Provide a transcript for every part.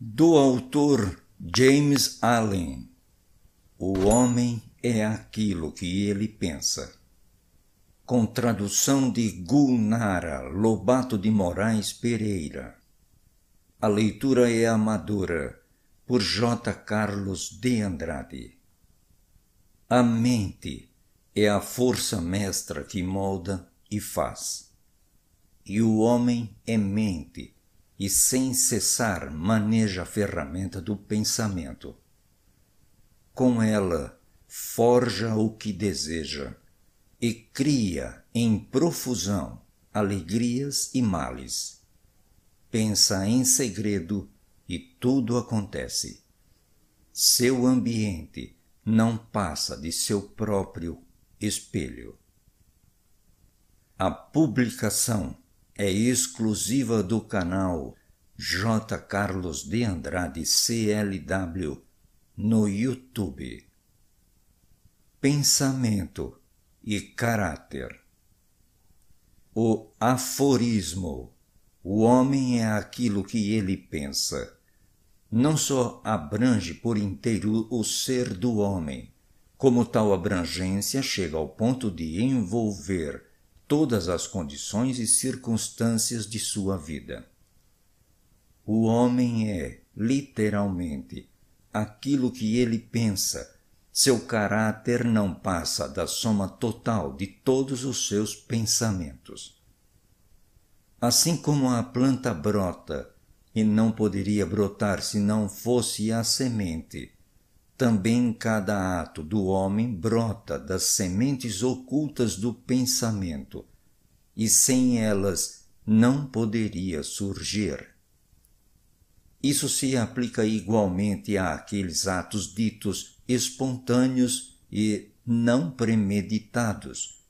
Do autor James Allen. O homem é aquilo que ele pensa. Com tradução de Gulnara Lobato de Moraes Pereira. A leitura é amadora por J. Carlos de Andrade. A mente é a força mestra que molda e faz. E o homem é mente e sem cessar maneja a ferramenta do pensamento. Com ela, forja o que deseja e cria em profusão alegrias e males. Pensa em segredo e tudo acontece. Seu ambiente não passa de seu próprio espelho. A publicação é exclusiva do canal J. Carlos de Andrade CLW no YouTube. Pensamento e caráter. O aforismo: o homem é aquilo que ele pensa. Não só abrange por inteiro o ser do homem, como tal abrangência chega ao ponto de envolver todas as condições e circunstâncias de sua vida. O homem é, literalmente, aquilo que ele pensa. Seu caráter não passa da soma total de todos os seus pensamentos. Assim como a planta brota e não poderia brotar se não fosse a semente, também cada ato do homem brota das sementes ocultas do pensamento, e sem elas não poderia surgir. Isso se aplica igualmente àqueles atos ditos espontâneos e não premeditados,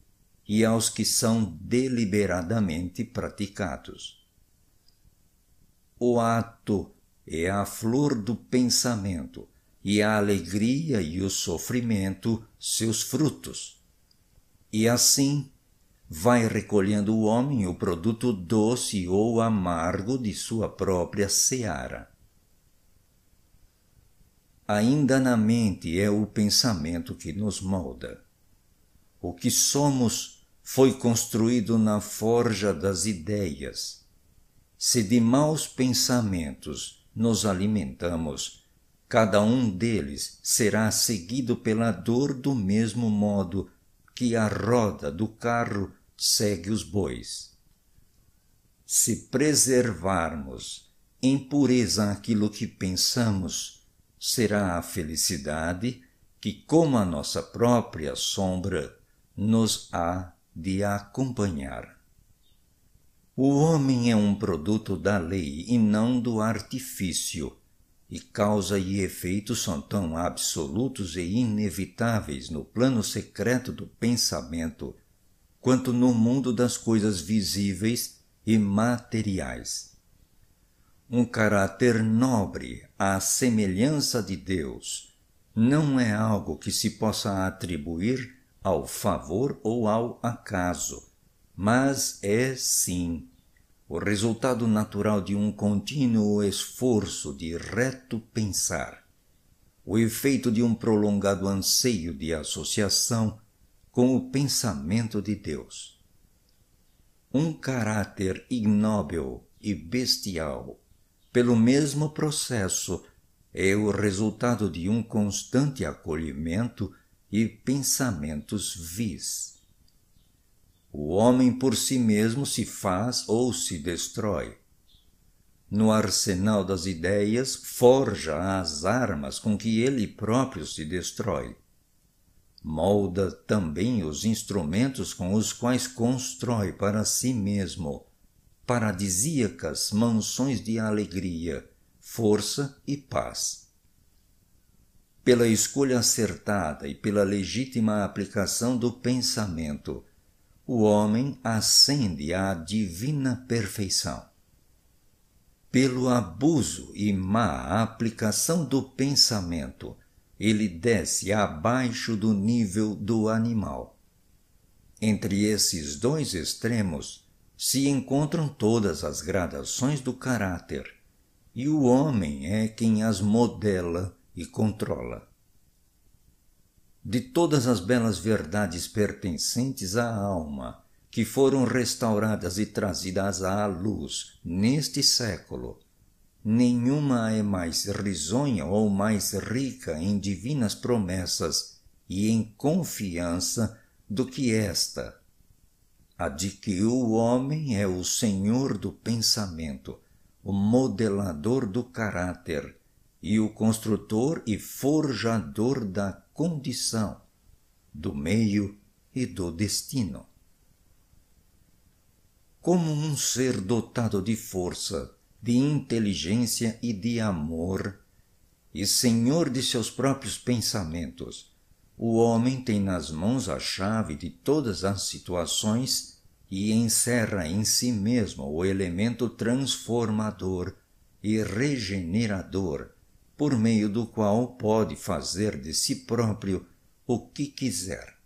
e aos que são deliberadamente praticados. O ato é a flor do pensamento e a alegria e o sofrimento seus frutos. E assim vai recolhendo o homem o produto doce ou amargo de sua própria seara. Ainda na mente é o pensamento que nos molda. O que somos foi construído na forja das ideias. Se de maus pensamentos nos alimentamos, Cada um deles será seguido pela dor do mesmo modo que a roda do carro segue os bois. Se preservarmos em pureza aquilo que pensamos, será a felicidade que, como a nossa própria sombra, nos há de acompanhar. O homem é um produto da lei e não do artifício e causa e efeito são tão absolutos e inevitáveis no plano secreto do pensamento quanto no mundo das coisas visíveis e materiais. Um caráter nobre à semelhança de Deus não é algo que se possa atribuir ao favor ou ao acaso, mas é sim o resultado natural de um contínuo esforço de reto pensar, o efeito de um prolongado anseio de associação com o pensamento de Deus. Um caráter ignóbil e bestial, pelo mesmo processo, é o resultado de um constante acolhimento e pensamentos vis. O homem por si mesmo se faz ou se destrói. No arsenal das ideias, forja as armas com que ele próprio se destrói. Molda também os instrumentos com os quais constrói para si mesmo paradisíacas mansões de alegria, força e paz. Pela escolha acertada e pela legítima aplicação do pensamento, o homem ascende à divina perfeição. Pelo abuso e má aplicação do pensamento, ele desce abaixo do nível do animal. Entre esses dois extremos se encontram todas as gradações do caráter, e o homem é quem as modela e controla. De todas as belas verdades pertencentes à alma, que foram restauradas e trazidas à luz neste século, nenhuma é mais risonha ou mais rica em divinas promessas e em confiança do que esta, a de que o homem é o senhor do pensamento, o modelador do caráter e o construtor e forjador da condição, do meio e do destino. Como um ser dotado de força, de inteligência e de amor, e senhor de seus próprios pensamentos, o homem tem nas mãos a chave de todas as situações e encerra em si mesmo o elemento transformador e regenerador, por meio do qual pode fazer de si próprio o que quiser.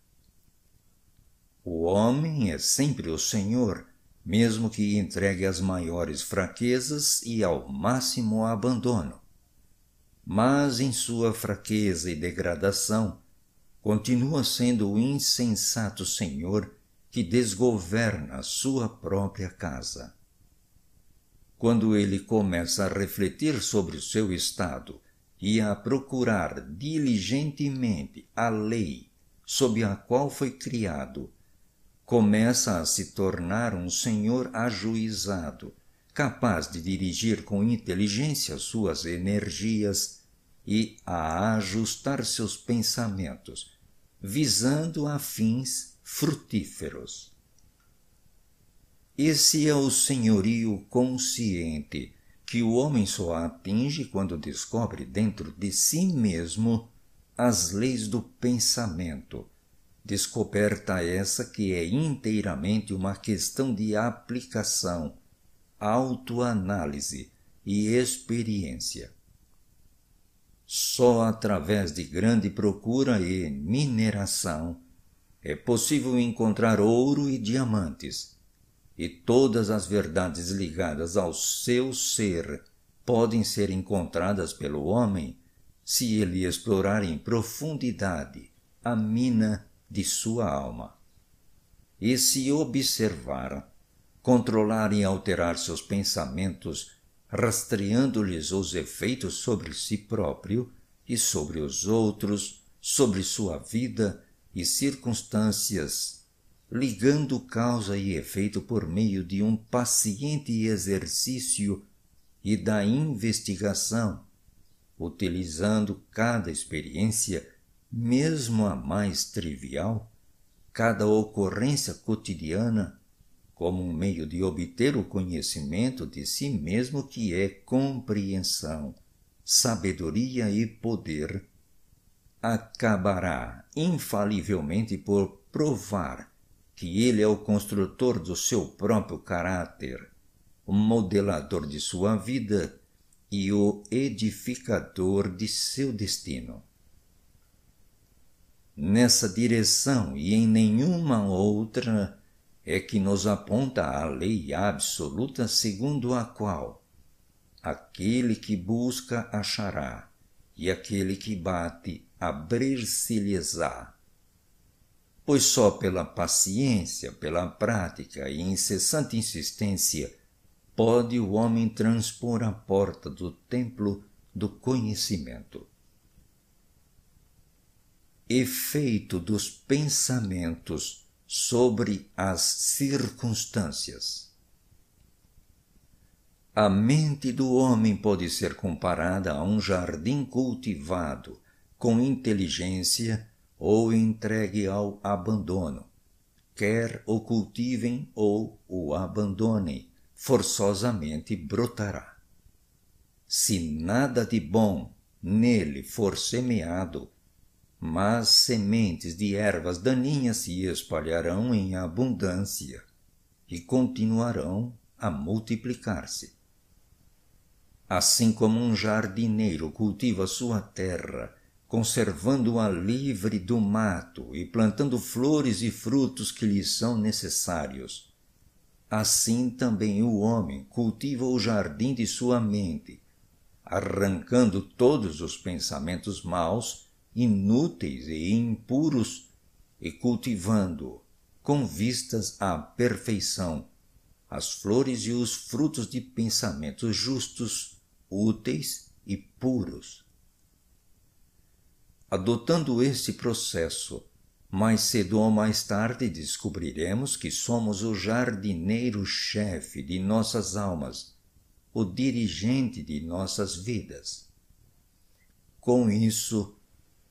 O homem é sempre o senhor, mesmo que entregue as maiores fraquezas e ao máximo abandono. Mas em sua fraqueza e degradação, continua sendo o insensato senhor que desgoverna a sua própria casa. Quando ele começa a refletir sobre o seu estado e a procurar diligentemente a lei sob a qual foi criado, começa a se tornar um senhor ajuizado, capaz de dirigir com inteligência suas energias e a ajustar seus pensamentos visando a fins frutíferos. Esse é o senhorio consciente que o homem só atinge quando descobre dentro de si mesmo as leis do pensamento, descoberta essa que é inteiramente uma questão de aplicação, autoanálise e experiência. Só através de grande procura e mineração é possível encontrar ouro e diamantes, e todas as verdades ligadas ao seu ser podem ser encontradas pelo homem se ele explorar em profundidade a mina de sua alma. E se observar, controlar e alterar seus pensamentos rastreando-lhes os efeitos sobre si próprio e sobre os outros, sobre sua vida e circunstâncias, ligando causa e efeito por meio de um paciente exercício e da investigação, utilizando cada experiência, mesmo a mais trivial, cada ocorrência cotidiana como um meio de obter o conhecimento de si mesmo que é compreensão, sabedoria e poder, acabará infalivelmente por provar que ele é o construtor do seu próprio caráter, o modelador de sua vida e o edificador de seu destino. Nessa direção e em nenhuma outra, é que nos aponta a lei absoluta segundo a qual aquele que busca achará e aquele que bate abrir-se-lhes-á. Pois só pela paciência, pela prática e incessante insistência pode o homem transpor a porta do templo do conhecimento. Efeito dos pensamentos sobre as circunstâncias. A mente do homem pode ser comparada a um jardim cultivado com inteligência ou entregue ao abandono. Quer o cultivem ou o abandonem, forçosamente brotará. Se nada de bom nele for semeado, mas sementes de ervas daninhas se espalharão em abundância e continuarão a multiplicar-se. Assim como um jardineiro cultiva sua terra, conservando-a livre do mato e plantando flores e frutos que lhe são necessários, assim também o homem cultiva o jardim de sua mente, arrancando todos os pensamentos maus, inúteis e impuros, e cultivando, com vistas à perfeição, as flores e os frutos de pensamentos justos, úteis e puros. Adotando este processo, mais cedo ou mais tarde descobriremos que somos o jardineiro-chefe de nossas almas, o dirigente de nossas vidas. Com isso,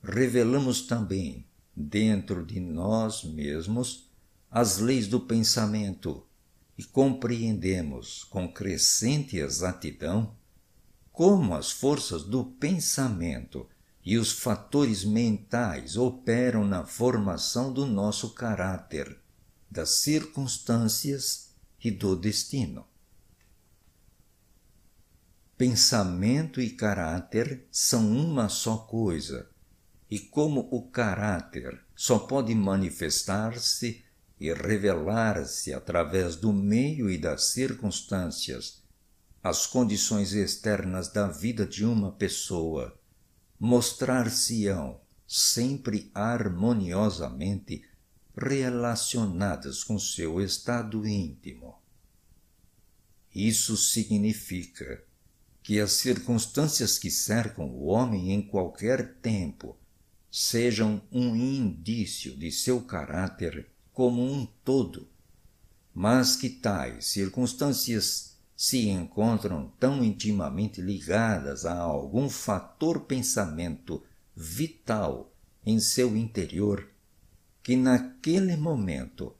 revelamos também, dentro de nós mesmos, as leis do pensamento e compreendemos com crescente exatidão como as forças do pensamento e os fatores mentais operam na formação do nosso caráter, das circunstâncias e do destino. Pensamento e caráter são uma só coisa, e como o caráter só pode manifestar-se e revelar-se através do meio e das circunstâncias, as condições externas da vida de uma pessoa mostrar-se-ão sempre harmoniosamente relacionadas com seu estado íntimo. Isso significa que as circunstâncias que cercam o homem em qualquer tempo sejam um indício de seu caráter como um todo, mas que tais circunstâncias se encontram tão intimamente ligadas a algum fator pensamento vital em seu interior que naquele momento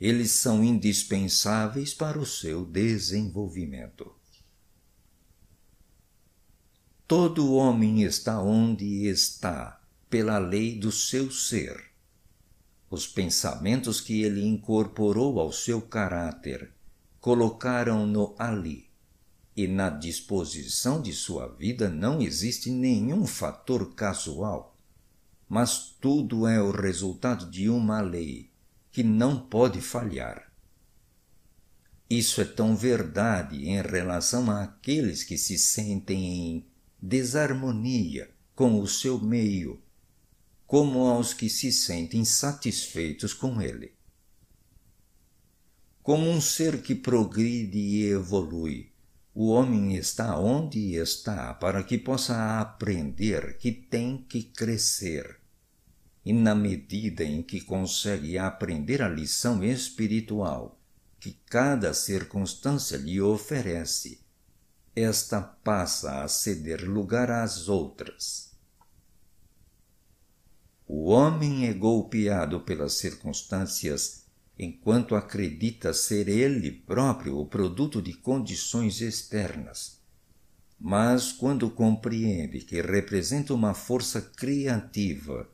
eles são indispensáveis para o seu desenvolvimento. Todo homem está onde está pela lei do seu ser os pensamentos que ele incorporou ao seu caráter colocaram-no ali. E na disposição de sua vida não existe nenhum fator casual, mas tudo é o resultado de uma lei que não pode falhar. Isso é tão verdade em relação àqueles que se sentem em desarmonia com o seu meio como aos que se sentem satisfeitos com ele. Como um ser que progride e evolui, o homem está onde está para que possa aprender que tem que crescer. E na medida em que consegue aprender a lição espiritual que cada circunstância lhe oferece, esta passa a ceder lugar às outras o homem é golpeado pelas circunstâncias enquanto acredita ser ele próprio o produto de condições externas. Mas quando compreende que representa uma força criativa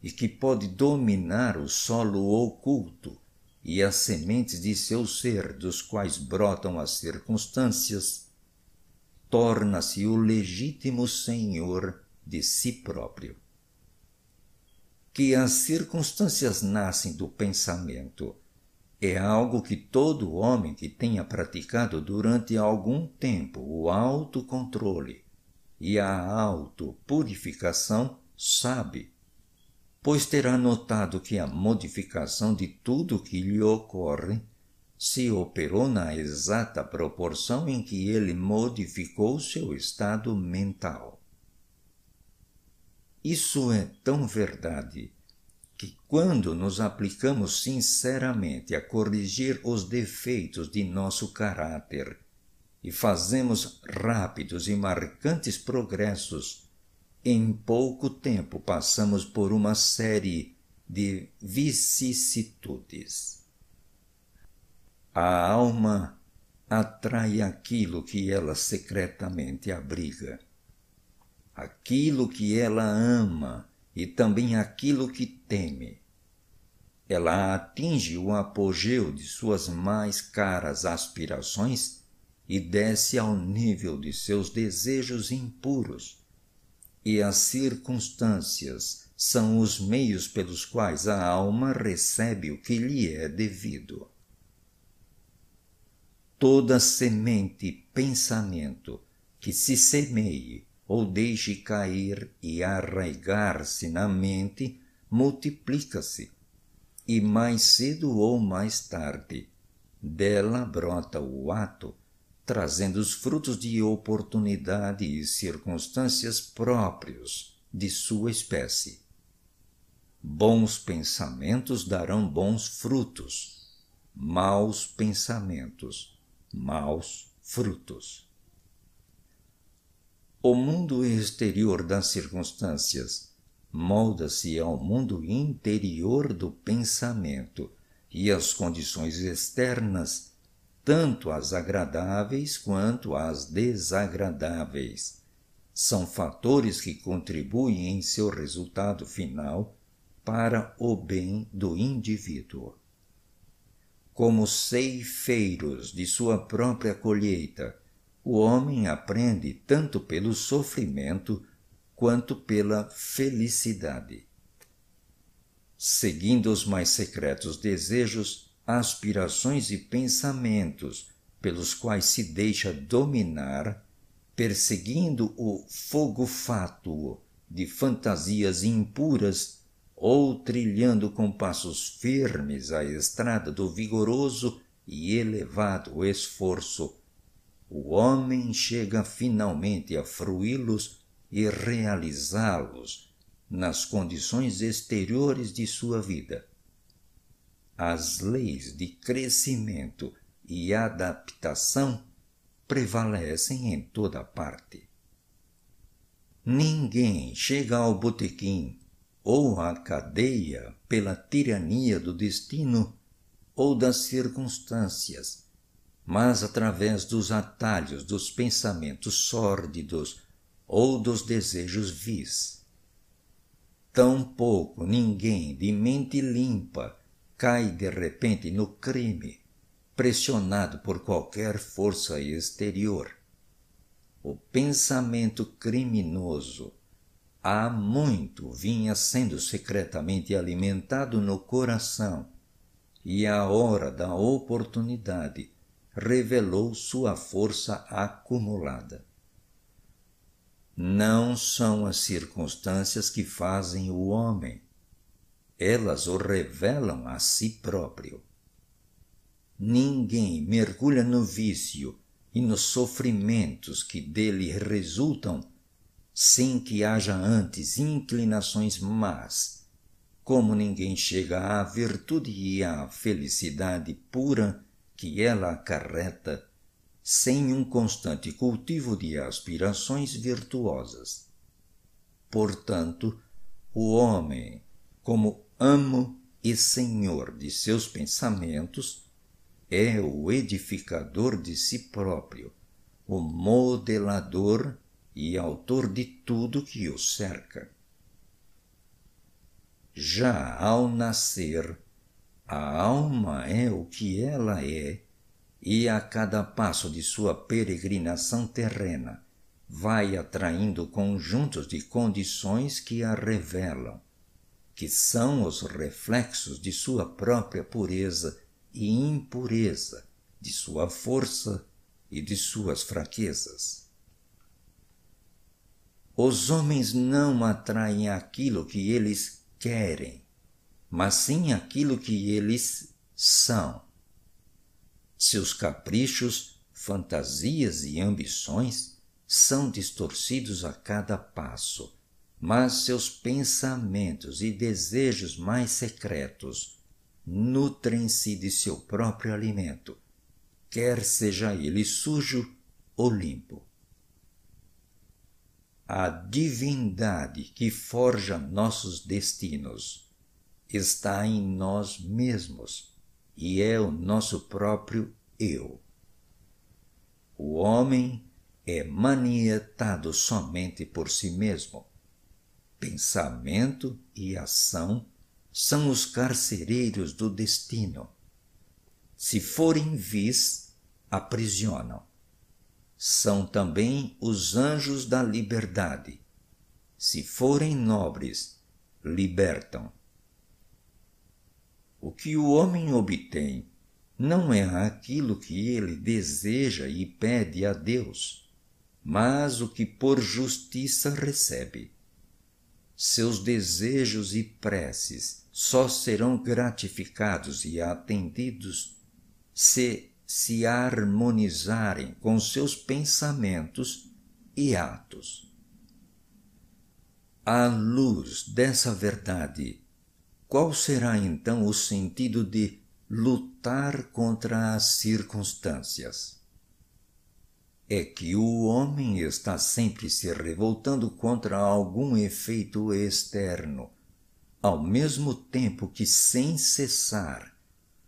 e que pode dominar o solo oculto e as sementes de seu ser dos quais brotam as circunstâncias, torna-se o legítimo senhor de si próprio que as circunstâncias nascem do pensamento é algo que todo homem que tenha praticado durante algum tempo o autocontrole e a autopurificação sabe, pois terá notado que a modificação de tudo que lhe ocorre se operou na exata proporção em que ele modificou seu estado mental. Isso é tão verdade que, quando nos aplicamos sinceramente a corrigir os defeitos de nosso caráter e fazemos rápidos e marcantes progressos, em pouco tempo passamos por uma série de vicissitudes. A alma atrai aquilo que ela secretamente abriga aquilo que ela ama e também aquilo que teme. Ela atinge o apogeu de suas mais caras aspirações e desce ao nível de seus desejos impuros. E as circunstâncias são os meios pelos quais a alma recebe o que lhe é devido. Toda semente pensamento que se semeie ou deixe cair e arraigar-se na mente, multiplica-se, e mais cedo ou mais tarde, dela brota o ato, trazendo os frutos de oportunidade e circunstâncias próprios de sua espécie. Bons pensamentos darão bons frutos, maus pensamentos, maus frutos. O mundo exterior das circunstâncias molda-se ao mundo interior do pensamento e as condições externas, tanto as agradáveis quanto as desagradáveis, são fatores que contribuem em seu resultado final para o bem do indivíduo. Como ceifeiros de sua própria colheita, o homem aprende tanto pelo sofrimento quanto pela felicidade. Seguindo os mais secretos desejos, aspirações e pensamentos pelos quais se deixa dominar, perseguindo o fogo fátuo de fantasias impuras ou trilhando com passos firmes a estrada do vigoroso e elevado esforço, o homem chega finalmente a fruí-los e realizá-los nas condições exteriores de sua vida. As leis de crescimento e adaptação prevalecem em toda parte. Ninguém chega ao botequim ou à cadeia pela tirania do destino ou das circunstâncias, mas através dos atalhos dos pensamentos sórdidos ou dos desejos vis. Tampouco ninguém de mente limpa cai de repente no crime, pressionado por qualquer força exterior. O pensamento criminoso há muito vinha sendo secretamente alimentado no coração, e a hora da oportunidade revelou sua força acumulada. Não são as circunstâncias que fazem o homem, elas o revelam a si próprio. Ninguém mergulha no vício e nos sofrimentos que dele resultam sem que haja antes inclinações más, como ninguém chega à virtude e à felicidade pura que ela acarreta sem um constante cultivo de aspirações virtuosas. Portanto, o homem, como amo e senhor de seus pensamentos, é o edificador de si próprio, o modelador e autor de tudo que o cerca. Já ao nascer, a alma é o que ela é e a cada passo de sua peregrinação terrena vai atraindo conjuntos de condições que a revelam, que são os reflexos de sua própria pureza e impureza, de sua força e de suas fraquezas. Os homens não atraem aquilo que eles querem, mas sim aquilo que eles são seus caprichos, fantasias e ambições são distorcidos a cada passo, mas seus pensamentos e desejos mais secretos nutrem-se de seu próprio alimento, quer seja ele sujo ou limpo. A divindade que forja nossos destinos está em nós mesmos e é o nosso próprio eu. O homem é manietado somente por si mesmo. Pensamento e ação são os carcereiros do destino. Se forem vis, aprisionam. São também os anjos da liberdade. Se forem nobres, libertam. O que o homem obtém não é aquilo que ele deseja e pede a Deus, mas o que por justiça recebe. Seus desejos e preces só serão gratificados e atendidos se se harmonizarem com seus pensamentos e atos. À luz dessa verdade, qual será então o sentido de lutar contra as circunstâncias? É que o homem está sempre se revoltando contra algum efeito externo, ao mesmo tempo que, sem cessar,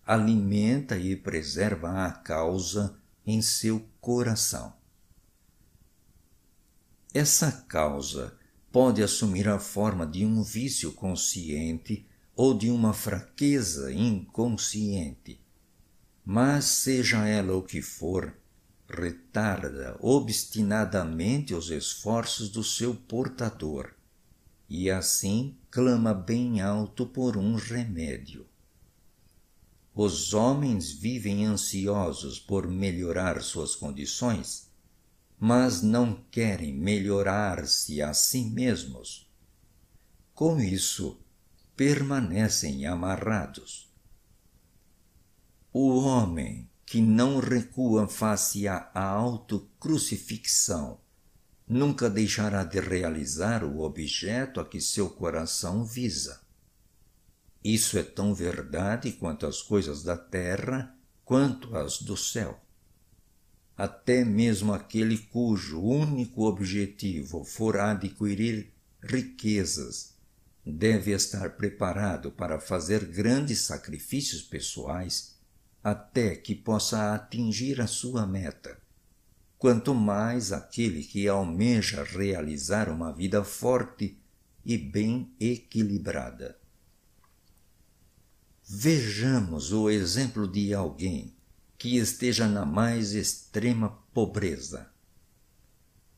alimenta e preserva a causa em seu coração. Essa causa pode assumir a forma de um vício consciente ou de uma fraqueza inconsciente. Mas, seja ela o que for, retarda obstinadamente os esforços do seu portador e assim clama bem alto por um remédio. Os homens vivem ansiosos por melhorar suas condições, mas não querem melhorar-se a si mesmos. Com isso, permanecem amarrados. O homem que não recua face à autocrucifixão nunca deixará de realizar o objeto a que seu coração visa. Isso é tão verdade quanto as coisas da terra quanto as do céu. Até mesmo aquele cujo único objetivo for adquirir riquezas deve estar preparado para fazer grandes sacrifícios pessoais até que possa atingir a sua meta. Quanto mais aquele que almeja realizar uma vida forte e bem equilibrada. Vejamos o exemplo de alguém que esteja na mais extrema pobreza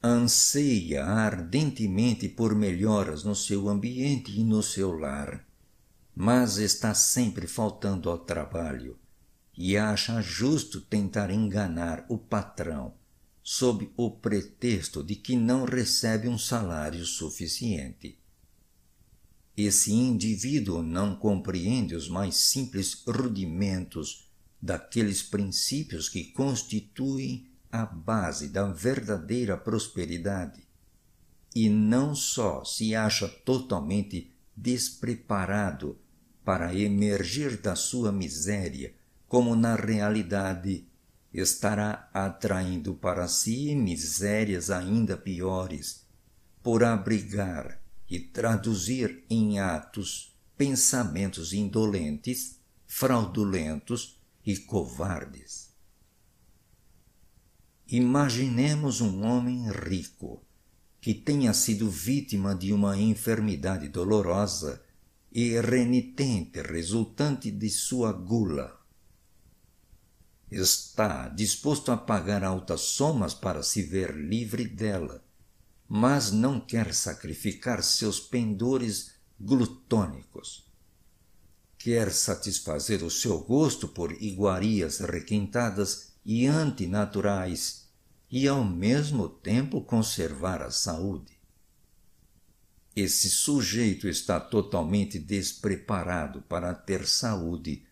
anseia ardentemente por melhoras no seu ambiente e no seu lar, mas está sempre faltando ao trabalho e acha justo tentar enganar o patrão sob o pretexto de que não recebe um salário suficiente. Esse indivíduo não compreende os mais simples rudimentos daqueles princípios que constituem a base da verdadeira prosperidade e não só se acha totalmente despreparado para emergir da sua miséria, como na realidade estará atraindo para si misérias ainda piores, por abrigar e traduzir em atos pensamentos indolentes, fraudulentos e covardes. Imaginemos um homem rico que tenha sido vítima de uma enfermidade dolorosa e renitente resultante de sua gula. Está disposto a pagar altas somas para se ver livre dela, mas não quer sacrificar seus pendores glutônicos. Quer satisfazer o seu gosto por iguarias requintadas e antinaturais e ao mesmo tempo conservar a saúde. Esse sujeito está totalmente despreparado para ter saúde,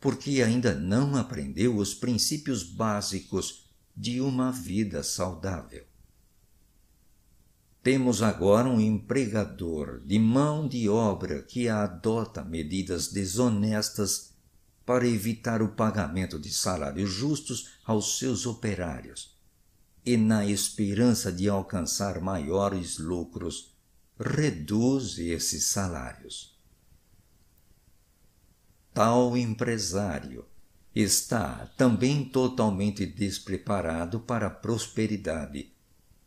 porque ainda não aprendeu os princípios básicos de uma vida saudável. Temos agora um empregador de mão de obra que adota medidas desonestas para evitar o pagamento de salários justos aos seus operários e, na esperança de alcançar maiores lucros, reduz esses salários. Tal empresário está também totalmente despreparado para a prosperidade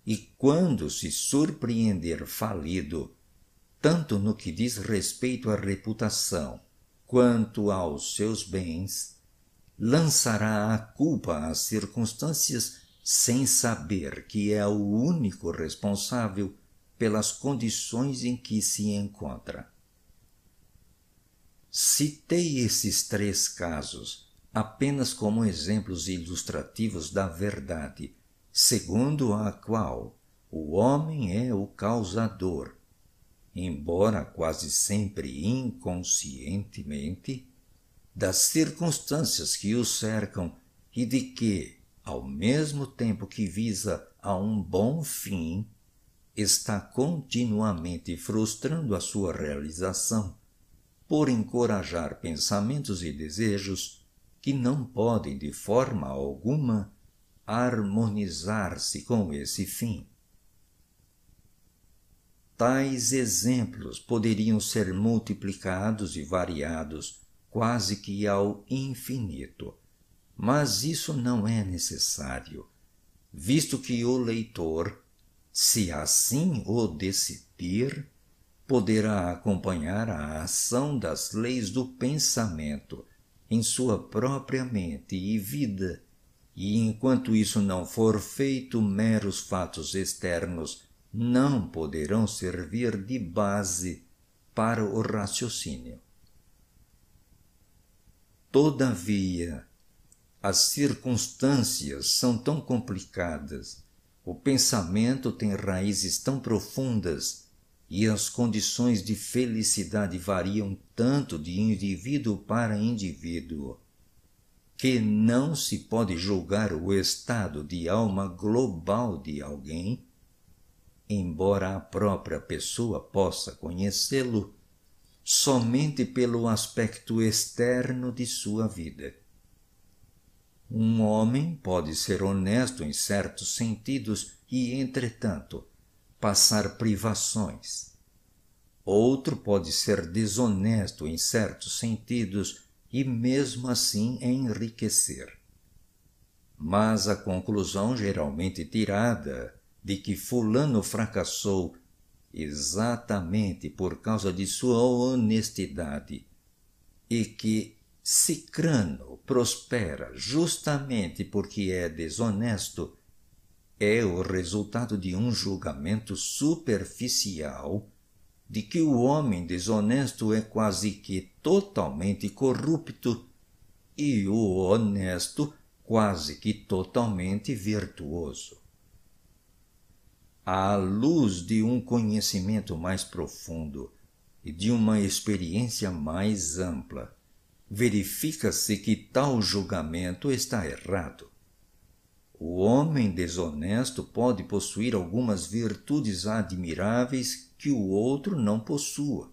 e, quando se surpreender falido, tanto no que diz respeito à reputação quanto aos seus bens, lançará a culpa às circunstâncias sem saber que é o único responsável pelas condições em que se encontra. Citei esses três casos apenas como exemplos ilustrativos da verdade, segundo a qual o homem é o causador, embora quase sempre inconscientemente, das circunstâncias que o cercam e de que, ao mesmo tempo que visa a um bom fim, está continuamente frustrando a sua realização por encorajar pensamentos e desejos que não podem de forma alguma harmonizar-se com esse fim. Tais exemplos poderiam ser multiplicados e variados quase que ao infinito, mas isso não é necessário, visto que o leitor, se assim o decidir, poderá acompanhar a ação das leis do pensamento em sua própria mente e vida, e enquanto isso não for feito, meros fatos externos não poderão servir de base para o raciocínio. Todavia, as circunstâncias são tão complicadas, o pensamento tem raízes tão profundas e as condições de felicidade variam tanto de indivíduo para indivíduo que não se pode julgar o estado de alma global de alguém, embora a própria pessoa possa conhecê-lo somente pelo aspecto externo de sua vida. Um homem pode ser honesto em certos sentidos e, entretanto, passar privações. Outro pode ser desonesto em certos sentidos e mesmo assim enriquecer. Mas a conclusão geralmente tirada de que Fulano fracassou exatamente por causa de sua honestidade e que Cicrano prospera justamente porque é desonesto é o resultado de um julgamento superficial de que o homem desonesto é quase que totalmente corrupto e o honesto quase que totalmente virtuoso. À luz de um conhecimento mais profundo e de uma experiência mais ampla, verifica-se que tal julgamento está errado. O homem desonesto pode possuir algumas virtudes admiráveis que o outro não possua.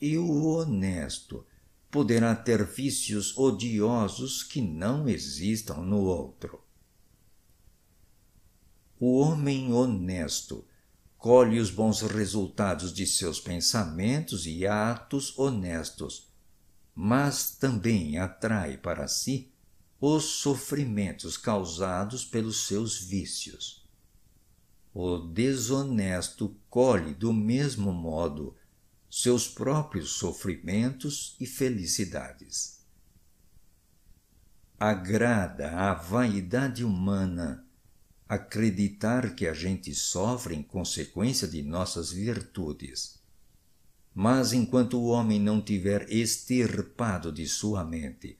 E o honesto poderá ter vícios odiosos que não existam no outro. O homem honesto colhe os bons resultados de seus pensamentos e atos honestos, mas também atrai para si os sofrimentos causados pelos seus vícios. O desonesto colhe do mesmo modo seus próprios sofrimentos e felicidades. Agrada à vaidade humana acreditar que a gente sofre em consequência de nossas virtudes. Mas enquanto o homem não tiver extirpado de sua mente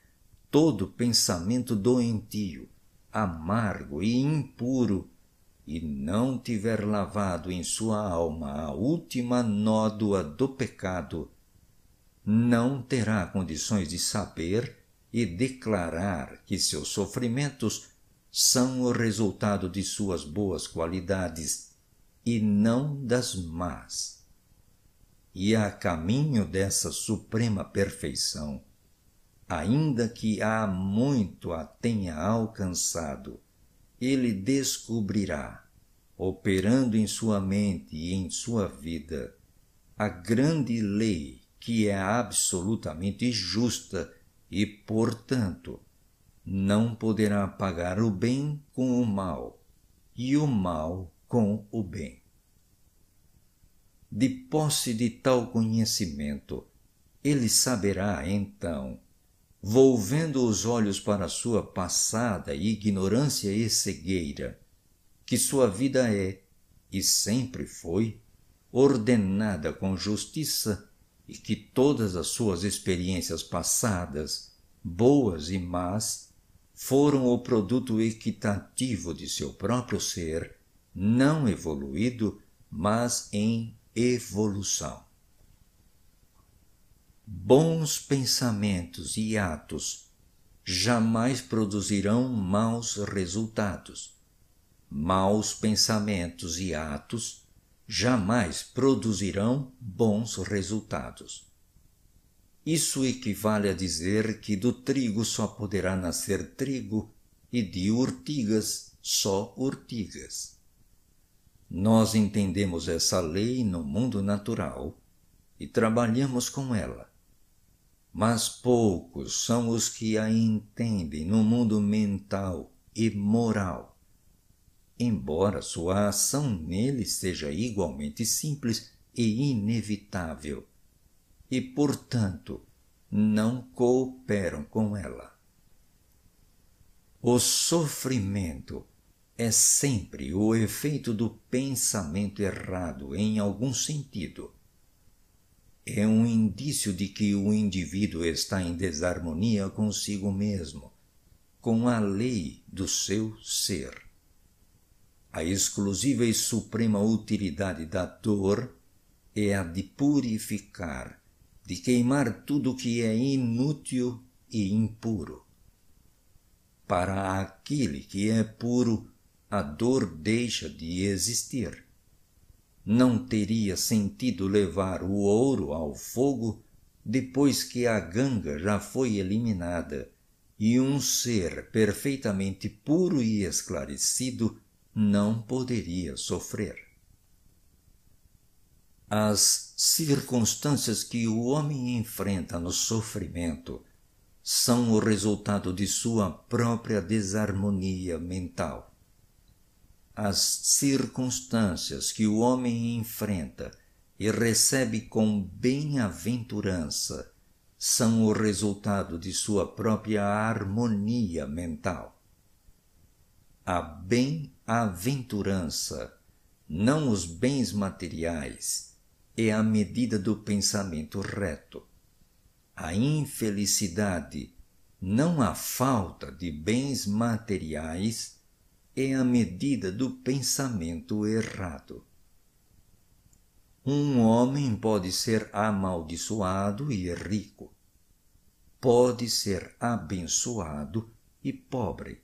todo pensamento doentio, amargo e impuro, e não tiver lavado em sua alma a última nódoa do pecado, não terá condições de saber e declarar que seus sofrimentos são o resultado de suas boas qualidades e não das más. E a caminho dessa suprema perfeição, ainda que há muito a tenha alcançado, ele descobrirá, operando em sua mente e em sua vida, a grande lei que é absolutamente justa e, portanto, não poderá pagar o bem com o mal e o mal com o bem. De posse de tal conhecimento, ele saberá então volvendo os olhos para sua passada ignorância e cegueira, que sua vida é, e sempre foi, ordenada com justiça e que todas as suas experiências passadas, boas e más, foram o produto equitativo de seu próprio ser, não evoluído, mas em evolução. Bons pensamentos e atos jamais produzirão maus resultados. Maus pensamentos e atos jamais produzirão bons resultados. Isso equivale a dizer que do trigo só poderá nascer trigo e de urtigas só urtigas. Nós entendemos essa lei no mundo natural e trabalhamos com ela. Mas poucos são os que a entendem no mundo mental e moral. Embora sua ação nele seja igualmente simples e inevitável, e, portanto, não cooperam com ela. O sofrimento é sempre o efeito do pensamento errado em algum sentido. É um indício de que o indivíduo está em desarmonia consigo mesmo, com a lei do seu ser. A exclusiva e suprema utilidade da dor é a de purificar, de queimar tudo que é inútil e impuro. Para aquele que é puro, a dor deixa de existir. Não teria sentido levar o ouro ao fogo depois que a ganga já foi eliminada e um ser perfeitamente puro e esclarecido não poderia sofrer. As circunstâncias que o homem enfrenta no sofrimento são o resultado de sua própria desarmonia mental as circunstâncias que o homem enfrenta e recebe com bem-aventurança são o resultado de sua própria harmonia mental. A bem-aventurança, não os bens materiais, é a medida do pensamento reto. A infelicidade, não a falta de bens materiais, é a medida do pensamento errado. Um homem pode ser amaldiçoado e rico, pode ser abençoado e pobre.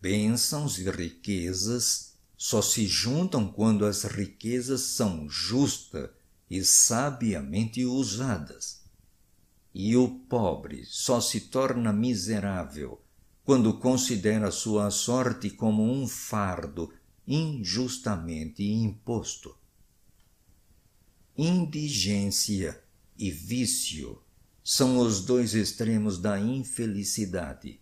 Bênçãos e riquezas só se juntam quando as riquezas são justas e sabiamente usadas. E o pobre só se torna miserável quando considera sua sorte como um fardo injustamente imposto. Indigência e vício são os dois extremos da infelicidade.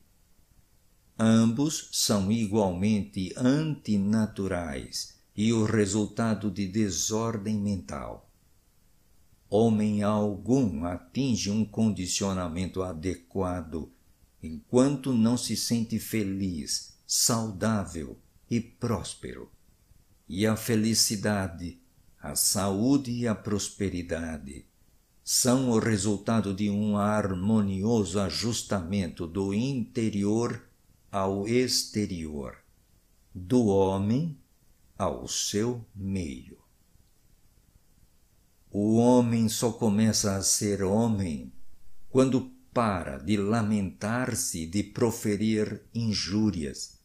Ambos são igualmente antinaturais e o resultado de desordem mental. Homem algum atinge um condicionamento adequado enquanto não se sente feliz, saudável e próspero. E a felicidade, a saúde e a prosperidade são o resultado de um harmonioso ajustamento do interior ao exterior, do homem ao seu meio. O homem só começa a ser homem quando para de lamentar-se de proferir injúrias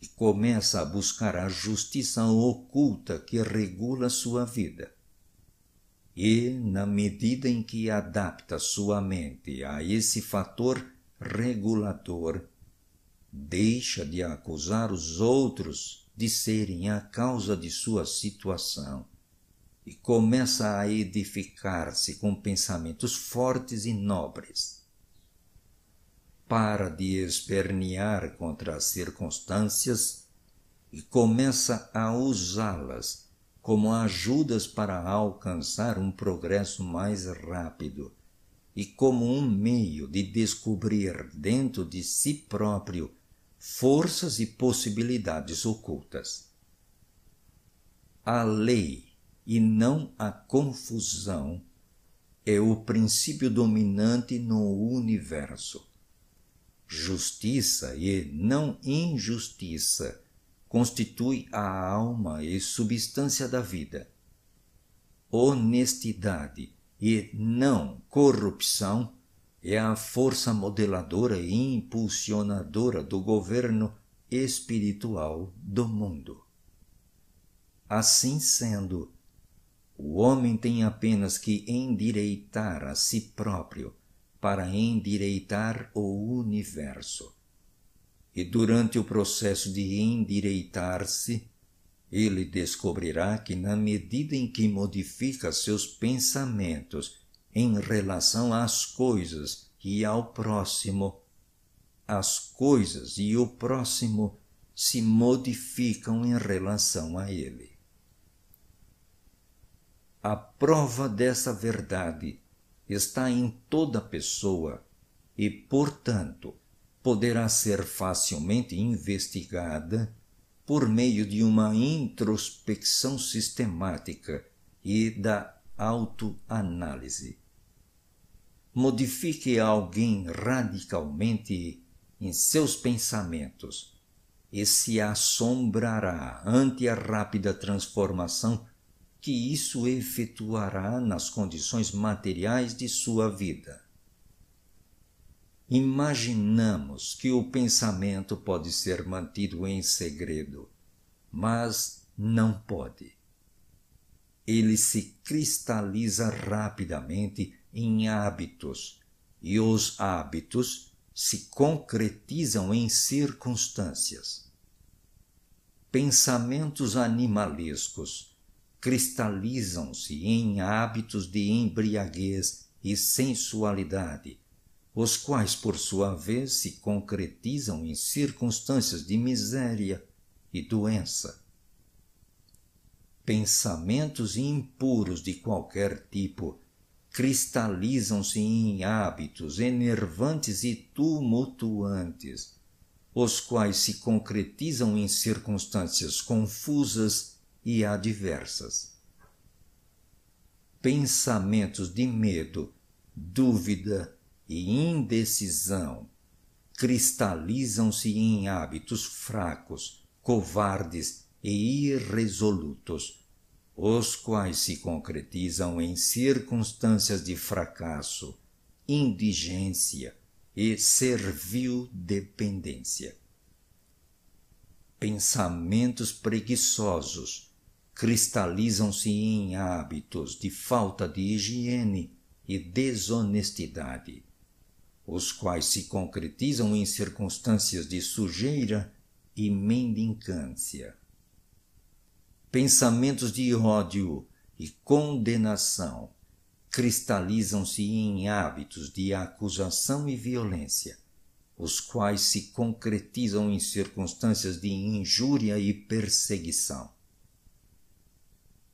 e começa a buscar a justiça oculta que regula sua vida. E, na medida em que adapta sua mente a esse fator regulador, deixa de acusar os outros de serem a causa de sua situação e começa a edificar-se com pensamentos fortes e nobres para de espernear contra as circunstâncias e começa a usá-las como ajudas para alcançar um progresso mais rápido e como um meio de descobrir dentro de si próprio forças e possibilidades ocultas. A lei e não a confusão é o princípio dominante no universo justiça e não injustiça constitui a alma e substância da vida. Honestidade e não corrupção é a força modeladora e impulsionadora do governo espiritual do mundo. Assim sendo, o homem tem apenas que endireitar a si próprio para endireitar o universo. E durante o processo de endireitar-se, ele descobrirá que, na medida em que modifica seus pensamentos em relação às coisas e ao próximo, as coisas e o próximo se modificam em relação a ele. A prova dessa verdade está em toda pessoa e, portanto, poderá ser facilmente investigada por meio de uma introspecção sistemática e da autoanálise. Modifique alguém radicalmente em seus pensamentos e se assombrará ante a rápida transformação que isso efetuará nas condições materiais de sua vida. Imaginamos que o pensamento pode ser mantido em segredo, mas não pode. Ele se cristaliza rapidamente em hábitos, e os hábitos se concretizam em circunstâncias. Pensamentos animalescos cristalizam-se em hábitos de embriaguez e sensualidade, os quais, por sua vez, se concretizam em circunstâncias de miséria e doença. Pensamentos impuros de qualquer tipo cristalizam-se em hábitos enervantes e tumultuantes, os quais se concretizam em circunstâncias confusas e adversas. Pensamentos de medo, dúvida e indecisão cristalizam-se em hábitos fracos, covardes e irresolutos, os quais se concretizam em circunstâncias de fracasso, indigência e servil dependência. Pensamentos preguiçosos, cristalizam-se em hábitos de falta de higiene e desonestidade, os quais se concretizam em circunstâncias de sujeira e mendicância. Pensamentos de ódio e condenação cristalizam-se em hábitos de acusação e violência, os quais se concretizam em circunstâncias de injúria e perseguição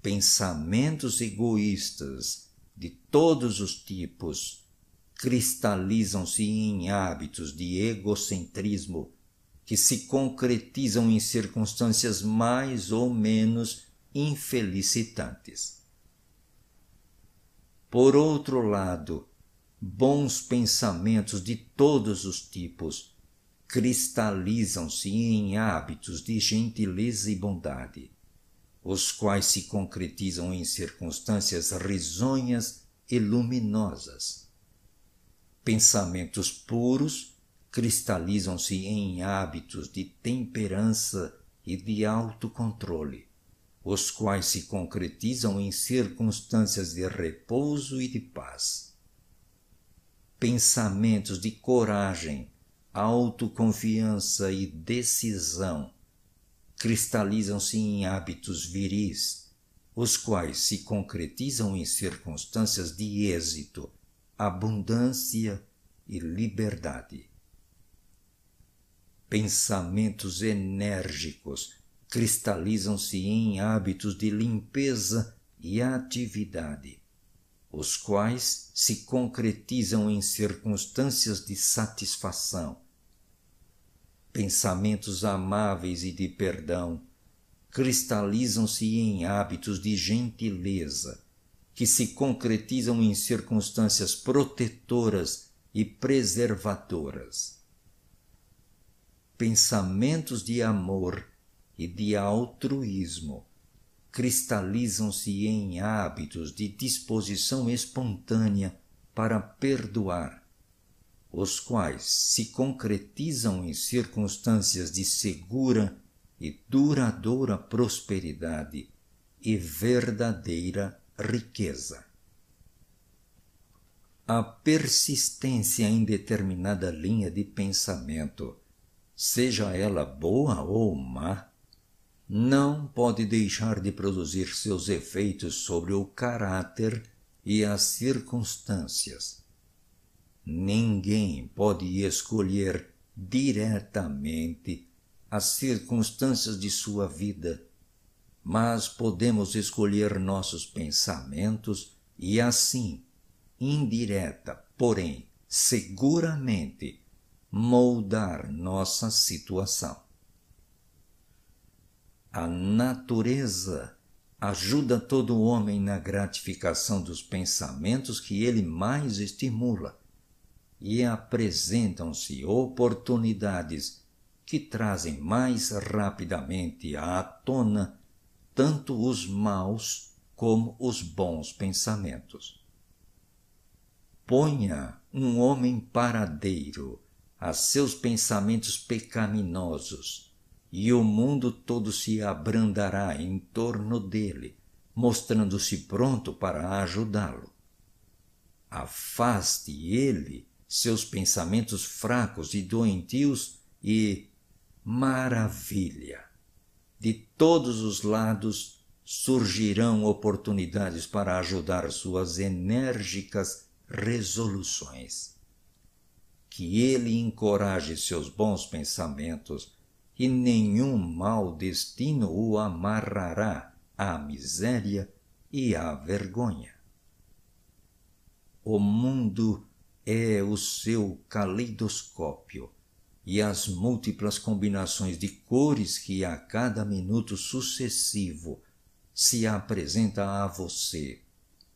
pensamentos egoístas de todos os tipos cristalizam-se em hábitos de egocentrismo que se concretizam em circunstâncias mais ou menos infelicitantes. Por outro lado, bons pensamentos de todos os tipos cristalizam-se em hábitos de gentileza e bondade os quais se concretizam em circunstâncias risonhas e luminosas. Pensamentos puros cristalizam-se em hábitos de temperança e de autocontrole, os quais se concretizam em circunstâncias de repouso e de paz. Pensamentos de coragem, autoconfiança e decisão cristalizam-se em hábitos viris, os quais se concretizam em circunstâncias de êxito, abundância e liberdade. Pensamentos enérgicos cristalizam-se em hábitos de limpeza e atividade, os quais se concretizam em circunstâncias de satisfação, pensamentos amáveis e de perdão cristalizam-se em hábitos de gentileza que se concretizam em circunstâncias protetoras e preservadoras. pensamentos de amor e de altruísmo cristalizam-se em hábitos de disposição espontânea para perdoar, os quais se concretizam em circunstâncias de segura e duradoura prosperidade e verdadeira riqueza. A persistência em determinada linha de pensamento, seja ela boa ou má, não pode deixar de produzir seus efeitos sobre o caráter e as circunstâncias. Ninguém pode escolher diretamente as circunstâncias de sua vida, mas podemos escolher nossos pensamentos e assim, indireta, porém seguramente, moldar nossa situação. A natureza ajuda todo homem na gratificação dos pensamentos que ele mais estimula e apresentam-se oportunidades que trazem mais rapidamente à tona tanto os maus como os bons pensamentos. Ponha um homem paradeiro a seus pensamentos pecaminosos e o mundo todo se abrandará em torno dele, mostrando-se pronto para ajudá-lo. Afaste ele seus pensamentos fracos e doentios e maravilha! De todos os lados surgirão oportunidades para ajudar suas enérgicas resoluções. Que ele encoraje seus bons pensamentos e nenhum mau destino o amarrará à miséria e à vergonha. O mundo é o seu caleidoscópio e as múltiplas combinações de cores que a cada minuto sucessivo se apresenta a você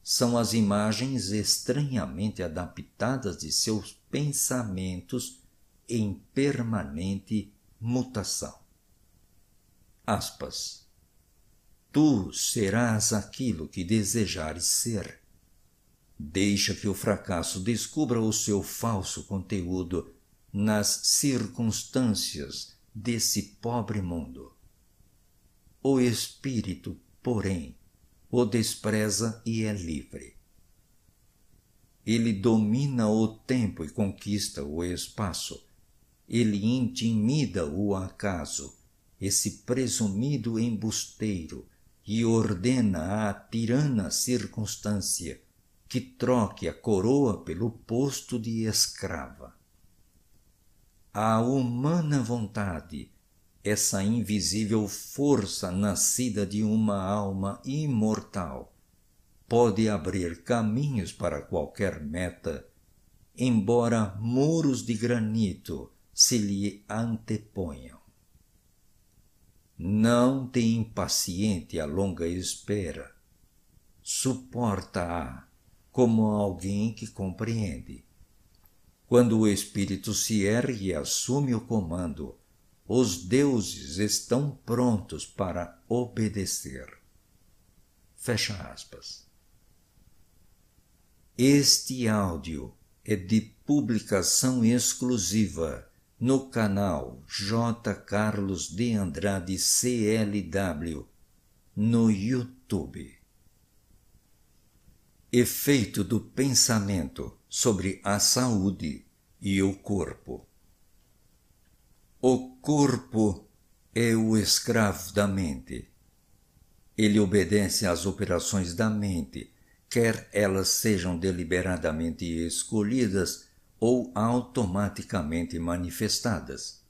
são as imagens estranhamente adaptadas de seus pensamentos em permanente mutação. Aspas. Tu serás aquilo que desejares ser. Deixa que o fracasso descubra o seu falso conteúdo nas circunstâncias desse pobre mundo. O espírito, porém, o despreza e é livre. Ele domina o tempo e conquista o espaço ele intimida o acaso, esse presumido embusteiro, e ordena à tirana circunstância que troque a coroa pelo posto de escrava. A humana vontade, essa invisível força nascida de uma alma imortal, pode abrir caminhos para qualquer meta, embora muros de granito se lhe anteponham. Não te impaciente a longa espera. Suporta-a como alguém que compreende. Quando o espírito se ergue e assume o comando, os deuses estão prontos para obedecer. Fecha aspas. Este áudio é de publicação exclusiva no canal J. Carlos de Andrade CLW no YouTube. Efeito do pensamento sobre a saúde e o corpo. O corpo é o escravo da mente. Ele obedece às operações da mente, quer elas sejam deliberadamente escolhidas ou automaticamente manifestadas.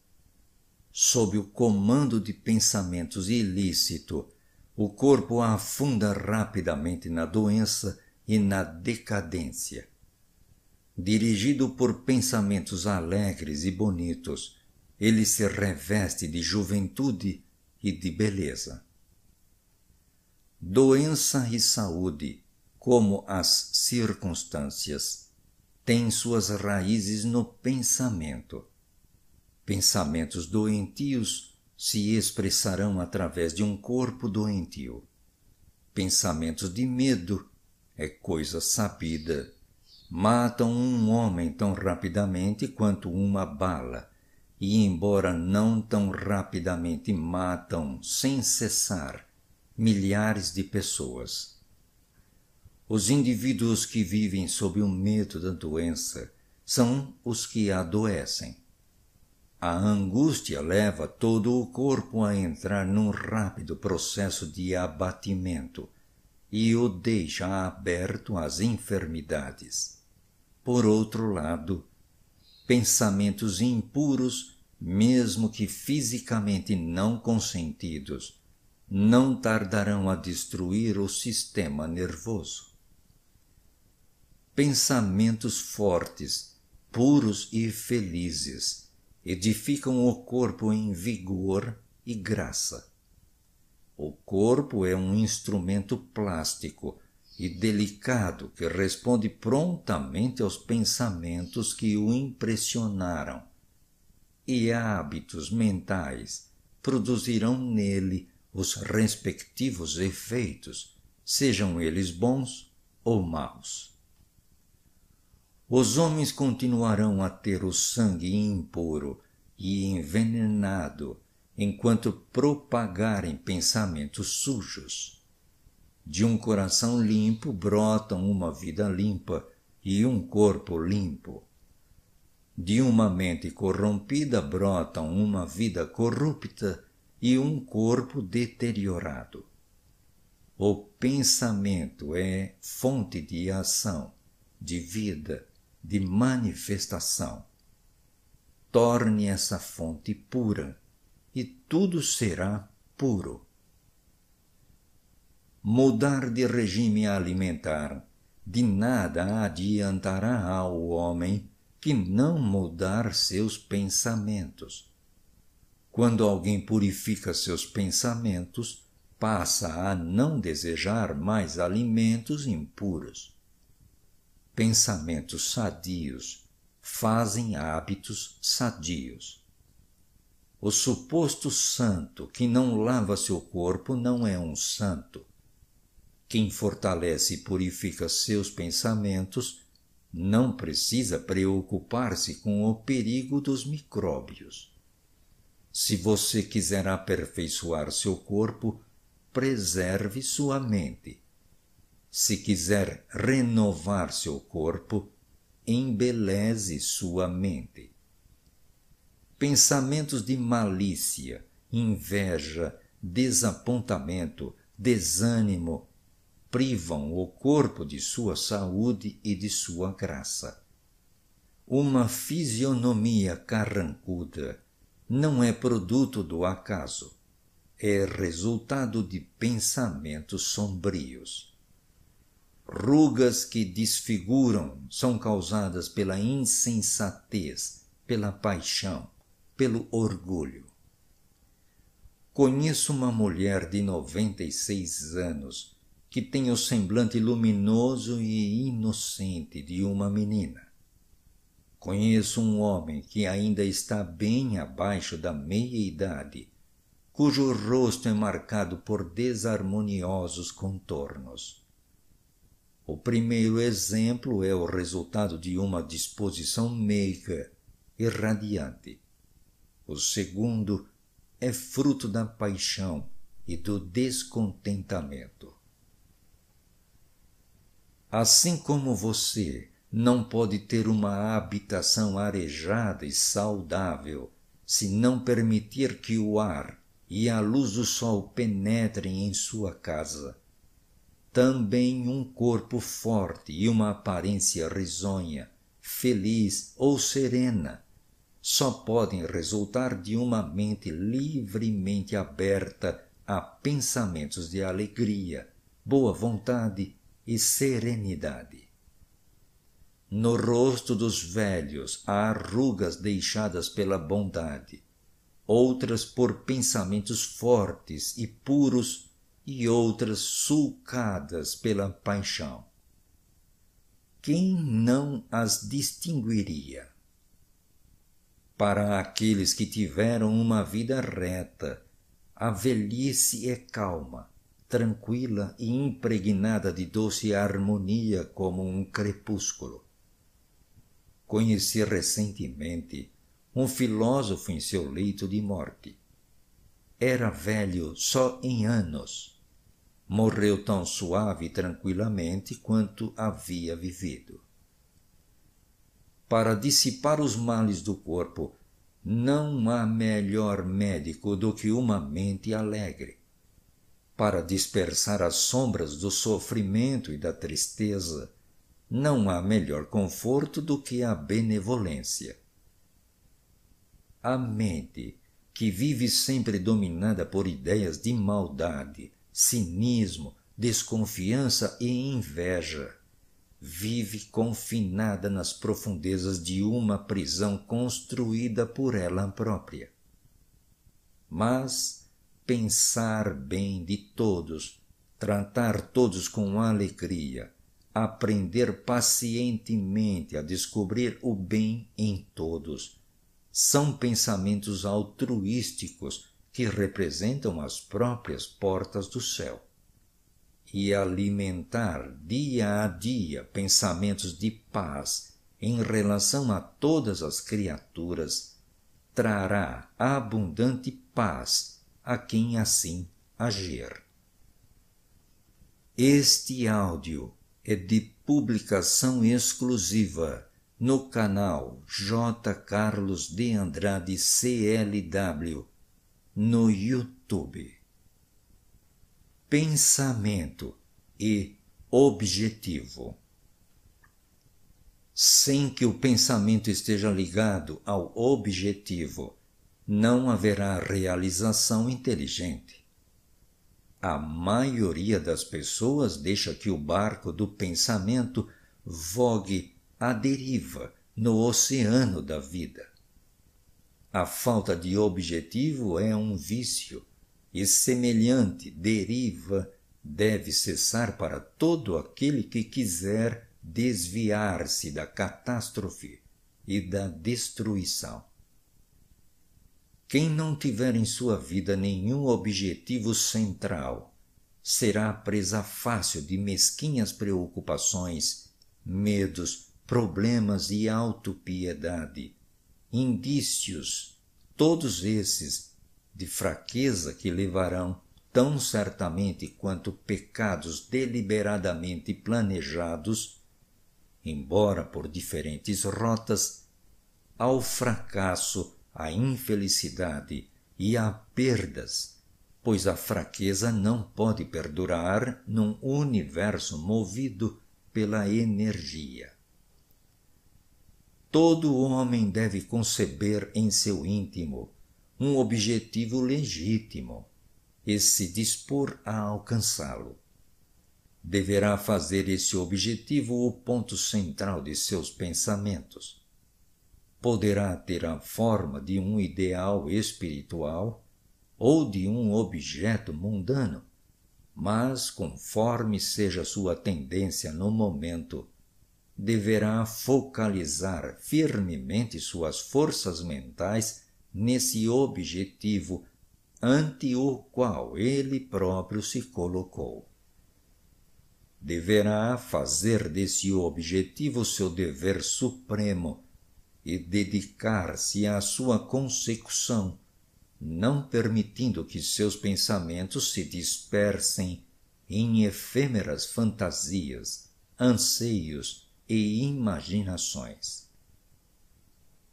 Sob o comando de pensamentos ilícitos, o corpo afunda rapidamente na doença e na decadência. Dirigido por pensamentos alegres e bonitos, ele se reveste de juventude e de beleza. Doença e saúde, como as circunstâncias, tem suas raízes no pensamento. Pensamentos doentios se expressarão através de um corpo doentio. Pensamentos de medo é coisa sabida. Matam um homem tão rapidamente quanto uma bala, e embora não tão rapidamente matam sem cessar milhares de pessoas. Os indivíduos que vivem sob o medo da doença são os que adoecem. A angústia leva todo o corpo a entrar num rápido processo de abatimento e o deixa aberto às enfermidades. Por outro lado, pensamentos impuros, mesmo que fisicamente não consentidos, não tardarão a destruir o sistema nervoso. Pensamentos fortes, puros e felizes edificam o corpo em vigor e graça. O corpo é um instrumento plástico e delicado que responde prontamente aos pensamentos que o impressionaram, e hábitos mentais produzirão nele os respectivos efeitos, sejam eles bons ou maus. Os homens continuarão a ter o sangue impuro e envenenado enquanto propagarem pensamentos sujos. De um coração limpo brotam uma vida limpa e um corpo limpo. De uma mente corrompida brotam uma vida corrupta e um corpo deteriorado. O pensamento é fonte de ação, de vida, de manifestação. Torne essa fonte pura e tudo será puro. Mudar de regime alimentar de nada adiantará ao homem que não mudar seus pensamentos. Quando alguém purifica seus pensamentos, passa a não desejar mais alimentos impuros pensamentos sadios fazem hábitos sadios. O suposto santo que não lava seu corpo não é um santo. Quem fortalece e purifica seus pensamentos não precisa preocupar-se com o perigo dos micróbios. Se você quiser aperfeiçoar seu corpo, preserve sua mente se quiser renovar seu corpo, embeleze sua mente. Pensamentos de malícia, inveja, desapontamento, desânimo privam o corpo de sua saúde e de sua graça. Uma fisionomia carrancuda não é produto do acaso, é resultado de pensamentos sombrios. Rugas que desfiguram são causadas pela insensatez, pela paixão, pelo orgulho. Conheço uma mulher de noventa e seis anos que tem o semblante luminoso e inocente de uma menina. Conheço um homem que ainda está bem abaixo da meia-idade, cujo rosto é marcado por desarmoniosos contornos. O primeiro exemplo é o resultado de uma disposição meiga e radiante. O segundo é fruto da paixão e do descontentamento. Assim como você não pode ter uma habitação arejada e saudável se não permitir que o ar e a luz do sol penetrem em sua casa, também um corpo forte e uma aparência risonha, feliz ou serena, só podem resultar de uma mente livremente aberta a pensamentos de alegria, boa vontade e serenidade. No rosto dos velhos há rugas deixadas pela bondade, outras por pensamentos fortes e puros e outras sulcadas pela paixão. Quem não as distinguiria? Para aqueles que tiveram uma vida reta, a velhice é calma, tranquila e impregnada de doce harmonia como um crepúsculo. Conheci recentemente um filósofo em seu leito de morte. Era velho só em anos. Morreu tão suave e tranquilamente quanto havia vivido. Para dissipar os males do corpo, não há melhor médico do que uma mente alegre. Para dispersar as sombras do sofrimento e da tristeza, não há melhor conforto do que a benevolência. A mente, que vive sempre dominada por ideias de maldade, cinismo, desconfiança e inveja, vive confinada nas profundezas de uma prisão construída por ela própria. Mas pensar bem de todos, tratar todos com alegria, aprender pacientemente a descobrir o bem em todos, são pensamentos altruísticos que representam as próprias portas do céu e alimentar dia a dia pensamentos de paz em relação a todas as criaturas, trará abundante paz a quem assim agir. Este áudio é de publicação exclusiva no canal J. Carlos de Andrade CLW no YouTube pensamento e objetivo. Sem que o pensamento esteja ligado ao objetivo, não haverá realização inteligente. A maioria das pessoas deixa que o barco do pensamento vogue à deriva no oceano da vida. A falta de objetivo é um vício e semelhante deriva deve cessar para todo aquele que quiser desviar-se da catástrofe e da destruição. Quem não tiver em sua vida nenhum objetivo central será presa fácil de mesquinhas preocupações, medos, problemas e autopiedade, indícios, todos esses de fraqueza que levarão tão certamente quanto pecados deliberadamente planejados, embora por diferentes rotas, ao fracasso, à infelicidade e a perdas, pois a fraqueza não pode perdurar num universo movido pela energia. Todo homem deve conceber em seu íntimo um objetivo legítimo e se dispor a alcançá-lo. Deverá fazer esse objetivo o ponto central de seus pensamentos. Poderá ter a forma de um ideal espiritual ou de um objeto mundano, mas conforme seja sua tendência no momento, deverá focalizar firmemente suas forças mentais nesse objetivo ante o qual ele próprio se colocou. Deverá fazer desse objetivo seu dever supremo e dedicar-se à sua consecução, não permitindo que seus pensamentos se dispersem em efêmeras fantasias, anseios e imaginações.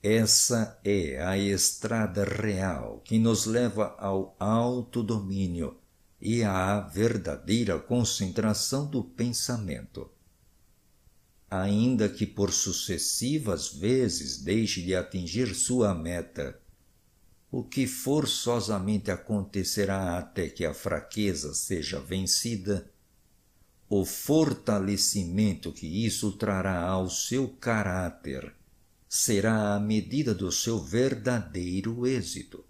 Essa é a estrada real que nos leva ao autodomínio e à verdadeira concentração do pensamento. Ainda que por sucessivas vezes deixe de atingir sua meta, o que forçosamente acontecerá até que a fraqueza seja vencida, o fortalecimento que isso trará ao seu caráter será a medida do seu verdadeiro êxito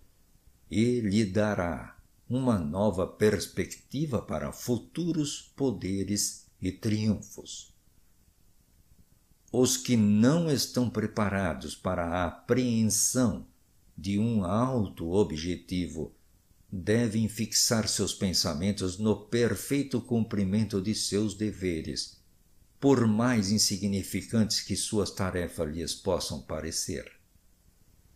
e lhe dará uma nova perspectiva para futuros poderes e triunfos. os que não estão preparados para a apreensão de um alto objetivo devem fixar seus pensamentos no perfeito cumprimento de seus deveres, por mais insignificantes que suas tarefas lhes possam parecer.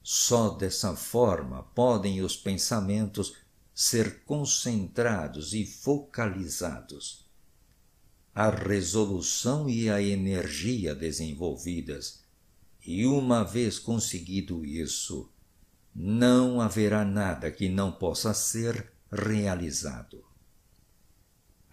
Só dessa forma podem os pensamentos ser concentrados e focalizados. A resolução e a energia desenvolvidas, e uma vez conseguido isso, não haverá nada que não possa ser realizado.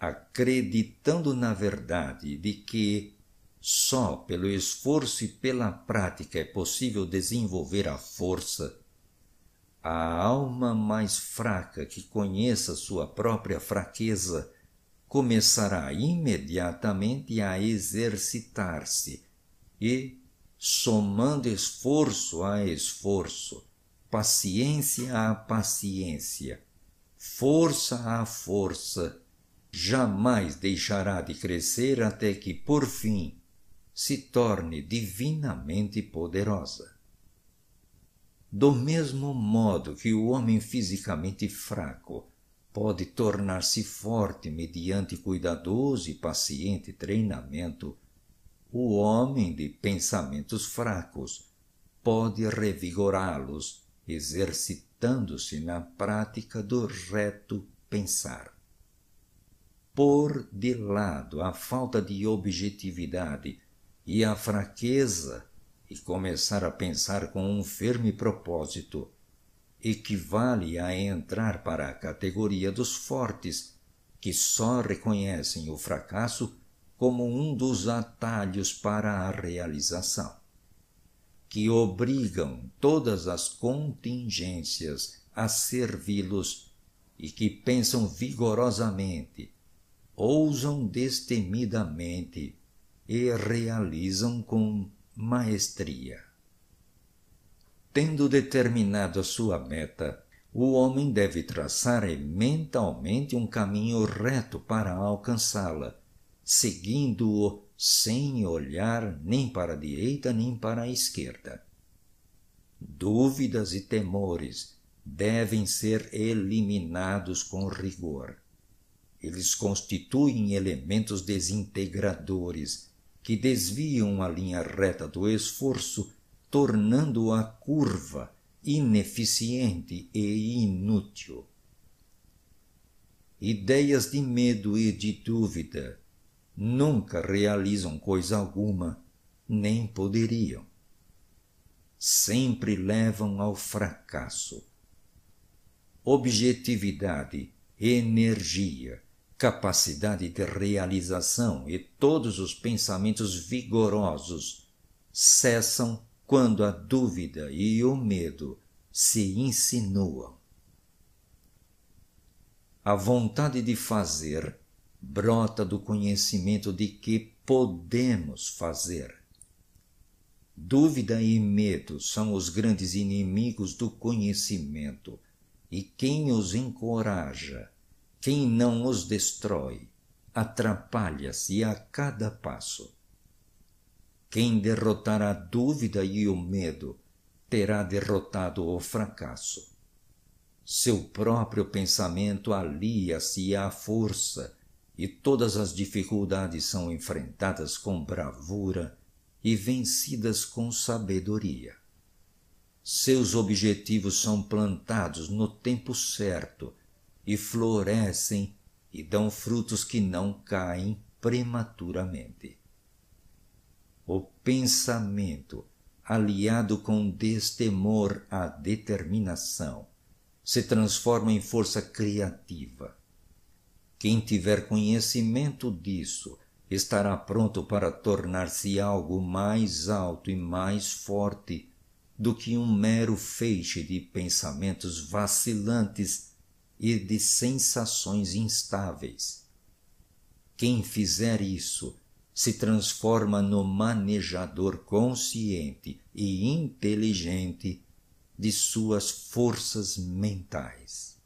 Acreditando na verdade de que só pelo esforço e pela prática é possível desenvolver a força, a alma mais fraca que conheça sua própria fraqueza começará imediatamente a exercitar-se e, somando esforço a esforço, paciência a paciência, força a força, jamais deixará de crescer até que, por fim, se torne divinamente poderosa. Do mesmo modo que o homem fisicamente fraco pode tornar-se forte mediante cuidadoso e paciente treinamento, o homem de pensamentos fracos pode revigorá-los exercitando-se na prática do reto pensar. Pôr de lado a falta de objetividade e a fraqueza e começar a pensar com um firme propósito equivale a entrar para a categoria dos fortes que só reconhecem o fracasso como um dos atalhos para a realização que obrigam todas as contingências a servi-los e que pensam vigorosamente, ousam destemidamente e realizam com maestria. Tendo determinado a sua meta, o homem deve traçar mentalmente um caminho reto para alcançá-la, seguindo-o sem olhar nem para a direita nem para a esquerda. Dúvidas e temores devem ser eliminados com rigor. Eles constituem elementos desintegradores que desviam a linha reta do esforço, tornando-a curva, ineficiente e inútil. Ideias de medo e de dúvida nunca realizam coisa alguma, nem poderiam. Sempre levam ao fracasso. Objetividade, energia, capacidade de realização e todos os pensamentos vigorosos cessam quando a dúvida e o medo se insinuam. A vontade de fazer brota do conhecimento de que podemos fazer. Dúvida e medo são os grandes inimigos do conhecimento, e quem os encoraja, quem não os destrói, atrapalha-se a cada passo. Quem derrotar a dúvida e o medo terá derrotado o fracasso. Seu próprio pensamento alia-se à força e todas as dificuldades são enfrentadas com bravura e vencidas com sabedoria. Seus objetivos são plantados no tempo certo e florescem e dão frutos que não caem prematuramente. O pensamento, aliado com destemor à determinação, se transforma em força criativa quem tiver conhecimento disso estará pronto para tornar-se algo mais alto e mais forte do que um mero feixe de pensamentos vacilantes e de sensações instáveis. Quem fizer isso se transforma no manejador consciente e inteligente de suas forças mentais.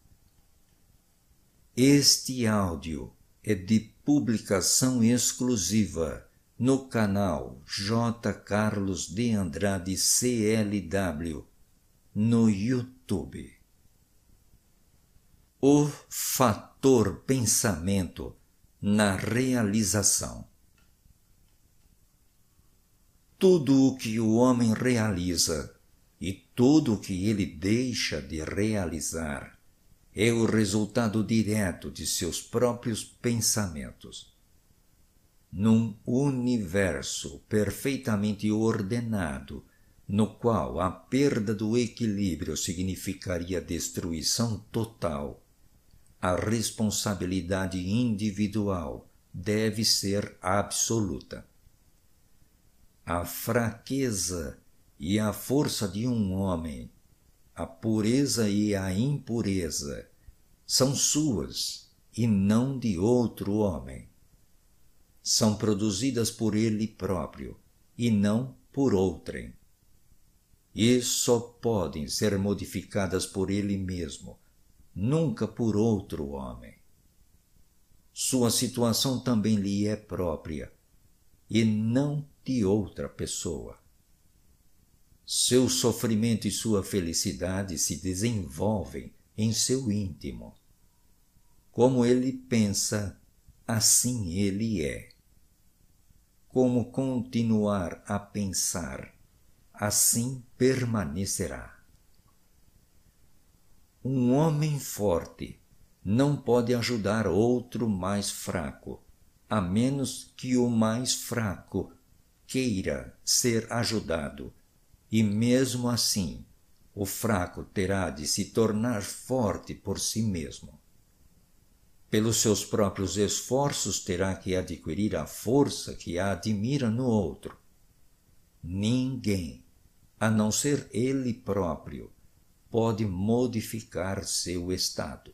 Este áudio é de publicação exclusiva no canal J. Carlos de Andrade CLW no YouTube. O fator pensamento na realização. Tudo o que o homem realiza e tudo o que ele deixa de realizar é o resultado direto de seus próprios pensamentos. Num universo perfeitamente ordenado, no qual a perda do equilíbrio significaria destruição total, a responsabilidade individual deve ser absoluta. A fraqueza e a força de um homem, a pureza e a impureza, são suas e não de outro homem. São produzidas por ele próprio e não por outrem e só podem ser modificadas por ele mesmo, nunca por outro homem. Sua situação também lhe é própria e não de outra pessoa. Seu sofrimento e sua felicidade se desenvolvem em seu íntimo. Como ele pensa, assim ele é. Como continuar a pensar assim permanecerá. Um homem forte não pode ajudar outro mais fraco, a menos que o mais fraco queira ser ajudado, e mesmo assim o fraco terá de se tornar forte por si mesmo. Pelos seus próprios esforços terá que adquirir a força que a admira no outro. Ninguém a não ser ele próprio, pode modificar seu estado.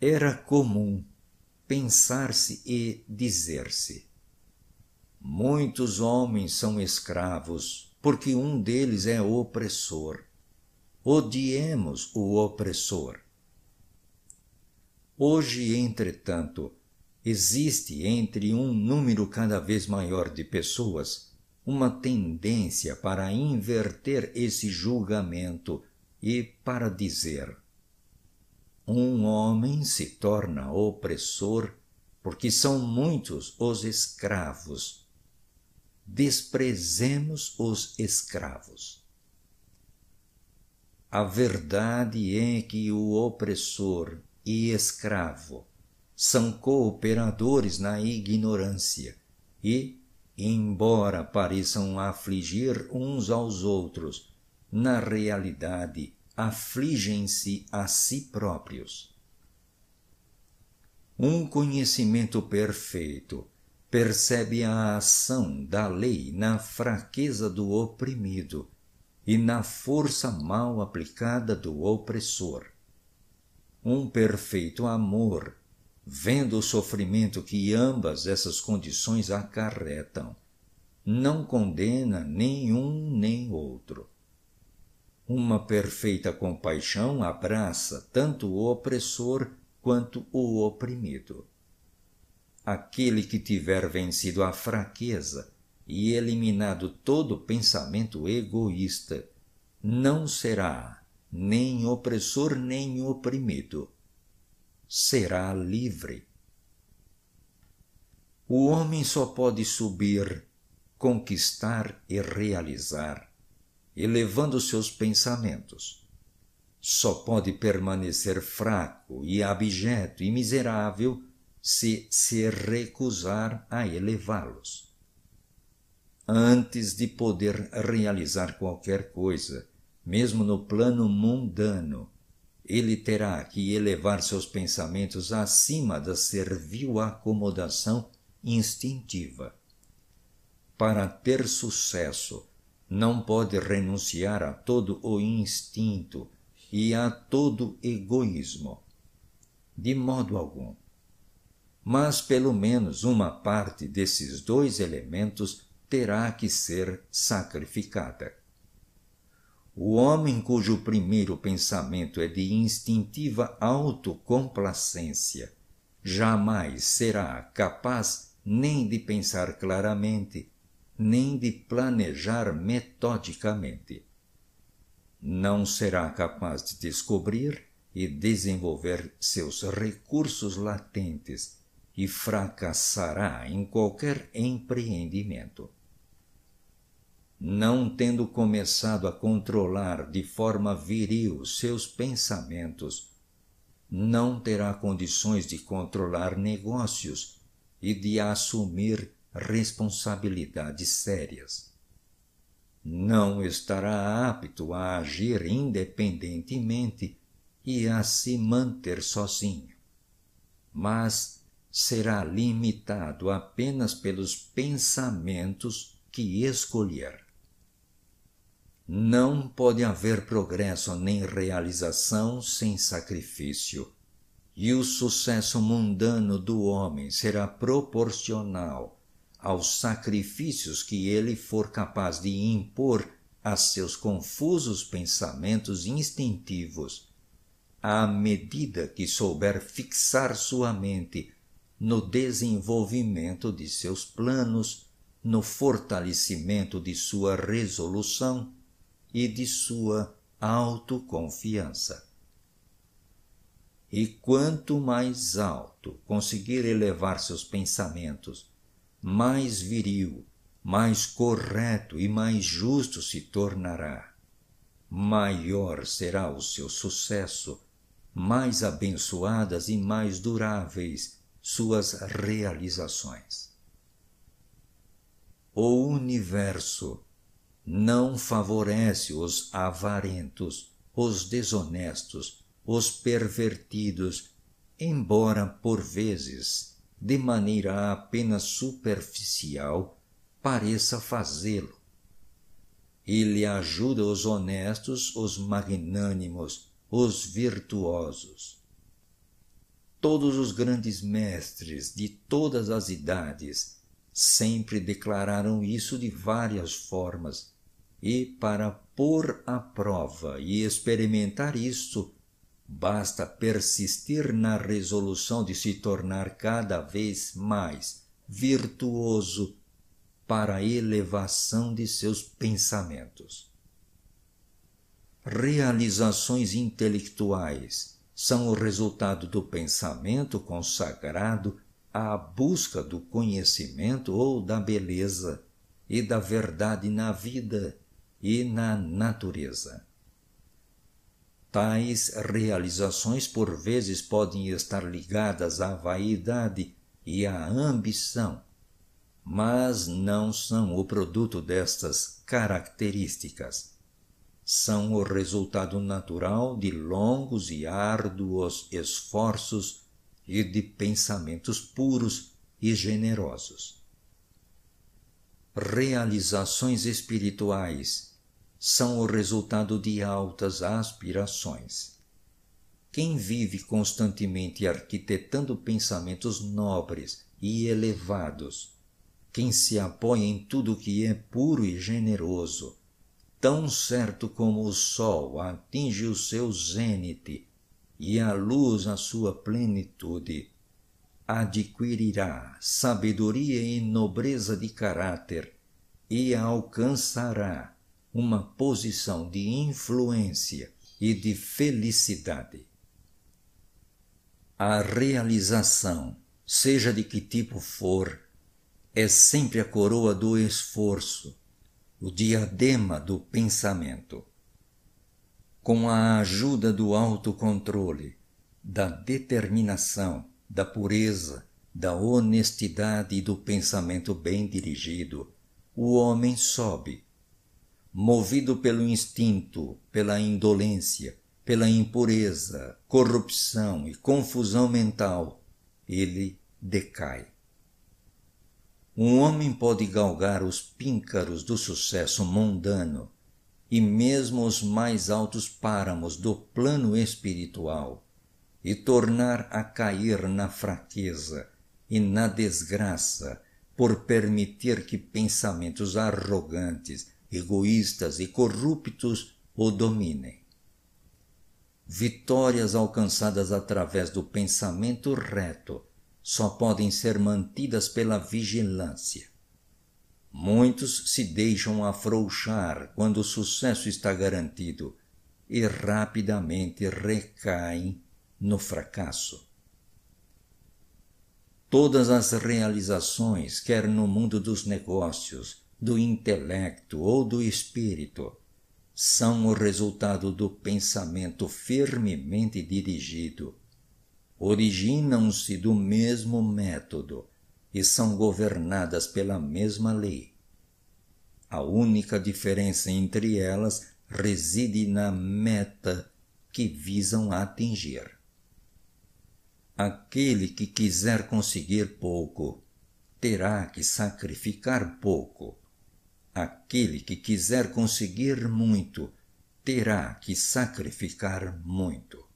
Era comum pensar-se e dizer-se: Muitos homens são escravos, porque um deles é opressor. Odiemos o opressor. Hoje, entretanto, existe entre um número cada vez maior de pessoas uma tendência para inverter esse julgamento e para dizer: um homem se torna opressor porque são muitos os escravos. Desprezemos os escravos. A verdade é que o opressor e escravo são cooperadores na ignorância e, embora pareçam afligir uns aos outros, na realidade afligem-se a si próprios. Um conhecimento perfeito percebe a ação da lei na fraqueza do oprimido e na força mal aplicada do opressor. Um perfeito amor vendo o sofrimento que ambas essas condições acarretam, não condena nenhum nem outro. Uma perfeita compaixão abraça tanto o opressor quanto o oprimido. Aquele que tiver vencido a fraqueza e eliminado todo pensamento egoísta, não será nem opressor nem oprimido será livre. O homem só pode subir, conquistar e realizar, elevando seus pensamentos. Só pode permanecer fraco e abjeto e miserável se se recusar a elevá-los. Antes de poder realizar qualquer coisa, mesmo no plano mundano, ele terá que elevar seus pensamentos acima da servil acomodação instintiva. Para ter sucesso, não pode renunciar a todo o instinto e a todo egoísmo. De modo algum. Mas pelo menos uma parte desses dois elementos terá que ser sacrificada. O homem cujo primeiro pensamento é de instintiva autocomplacência jamais será capaz nem de pensar claramente, nem de planejar metodicamente. Não será capaz de descobrir e desenvolver seus recursos latentes e fracassará em qualquer empreendimento. Não tendo começado a controlar de forma viril seus pensamentos, não terá condições de controlar negócios e de assumir responsabilidades sérias. Não estará apto a agir independentemente e a se manter sozinho, mas será limitado apenas pelos pensamentos que escolher. Não pode haver progresso nem realização sem sacrifício, e o sucesso mundano do homem será proporcional aos sacrifícios que ele for capaz de impor a seus confusos pensamentos instintivos, à medida que souber fixar sua mente no desenvolvimento de seus planos, no fortalecimento de sua resolução e de sua autoconfiança. E quanto mais alto conseguir elevar seus pensamentos, mais viril, mais correto e mais justo se tornará. Maior será o seu sucesso, mais abençoadas e mais duráveis suas realizações. O universo não favorece os avarentos, os desonestos, os pervertidos, embora por vezes, de maneira apenas superficial, pareça fazê-lo. Ele ajuda os honestos, os magnânimos, os virtuosos. Todos os grandes mestres de todas as idades sempre declararam isso de várias formas, e para pôr à prova e experimentar isto, basta persistir na resolução de se tornar cada vez mais virtuoso para a elevação de seus pensamentos. Realizações intelectuais são o resultado do pensamento consagrado à busca do conhecimento ou da beleza e da verdade na vida e na natureza. Tais realizações por vezes podem estar ligadas à vaidade e à ambição, mas não são o produto destas características. São o resultado natural de longos e árduos esforços e de pensamentos puros e generosos. Realizações espirituais são o resultado de altas aspirações. Quem vive constantemente arquitetando pensamentos nobres e elevados, quem se apoia em tudo que é puro e generoso, tão certo como o sol atinge o seu zênite e a luz a sua plenitude, adquirirá sabedoria e nobreza de caráter e alcançará uma posição de influência e de felicidade. A realização, seja de que tipo for, é sempre a coroa do esforço, o diadema do pensamento. Com a ajuda do autocontrole, da determinação, da pureza, da honestidade e do pensamento bem dirigido, o homem sobe movido pelo instinto, pela indolência, pela impureza, corrupção e confusão mental, ele decai. Um homem pode galgar os píncaros do sucesso mundano e mesmo os mais altos páramos do plano espiritual e tornar a cair na fraqueza e na desgraça por permitir que pensamentos arrogantes egoístas e corruptos o dominem. Vitórias alcançadas através do pensamento reto só podem ser mantidas pela vigilância. Muitos se deixam afrouxar quando o sucesso está garantido e rapidamente recaem no fracasso. Todas as realizações, quer no mundo dos negócios, do intelecto ou do espírito, são o resultado do pensamento firmemente dirigido. Originam-se do mesmo método e são governadas pela mesma lei. A única diferença entre elas reside na meta que visam atingir. Aquele que quiser conseguir pouco terá que sacrificar pouco. Aquele que quiser conseguir muito terá que sacrificar muito.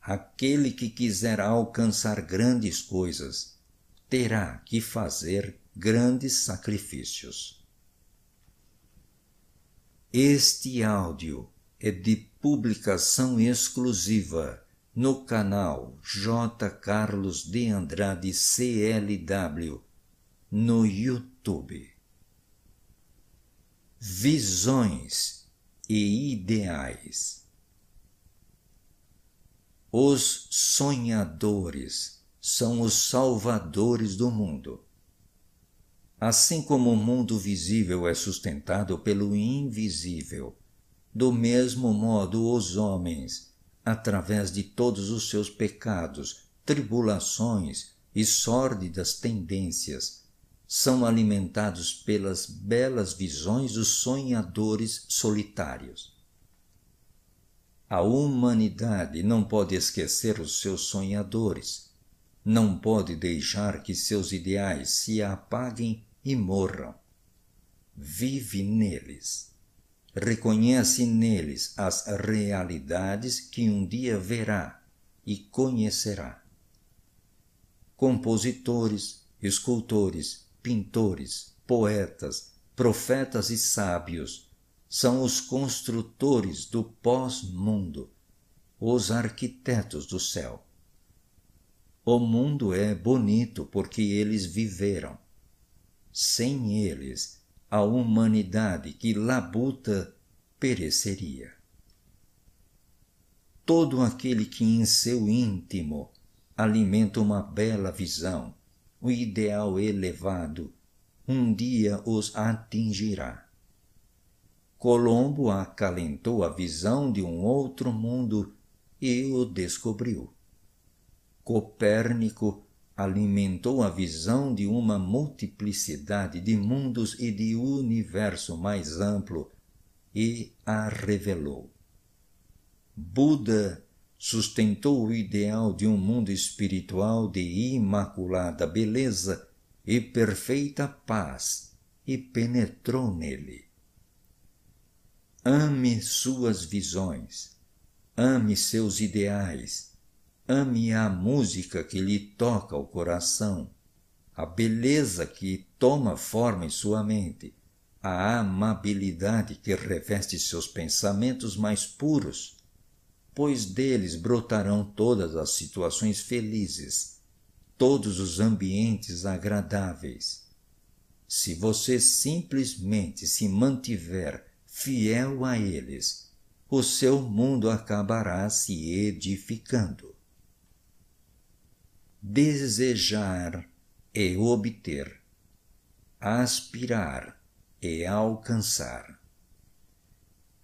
Aquele que quiser alcançar grandes coisas terá que fazer grandes sacrifícios. Este áudio é de publicação exclusiva no canal J. Carlos de Andrade CLW no YouTube. Visões e ideais. Os sonhadores são os salvadores do mundo. Assim como o mundo visível é sustentado pelo invisível, do mesmo modo os homens através de todos os seus pecados, tribulações e sórdidas tendências, são alimentados pelas belas visões dos sonhadores solitários. A humanidade não pode esquecer os seus sonhadores, não pode deixar que seus ideais se apaguem e morram. Vive neles reconhece neles as realidades que um dia verá e conhecerá. Compositores, escultores, pintores, poetas, profetas e sábios são os construtores do pós-mundo, os arquitetos do céu. O mundo é bonito porque eles viveram. Sem eles, a humanidade que labuta pereceria. Todo aquele que em seu íntimo alimenta uma bela visão, o ideal elevado, um dia os atingirá. Colombo acalentou a visão de um outro mundo e o descobriu. Copérnico alimentou a visão de uma multiplicidade de mundos e de universo mais amplo e a revelou. Buda sustentou o ideal de um mundo espiritual de imaculada beleza e perfeita paz e penetrou nele. Ame suas visões, ame seus ideais, Ame a música que lhe toca o coração, a beleza que toma forma em sua mente, a amabilidade que reveste seus pensamentos mais puros, pois deles brotarão todas as situações felizes, todos os ambientes agradáveis. Se você simplesmente se mantiver fiel a eles, o seu mundo acabará se edificando. Desejar é obter, aspirar é alcançar.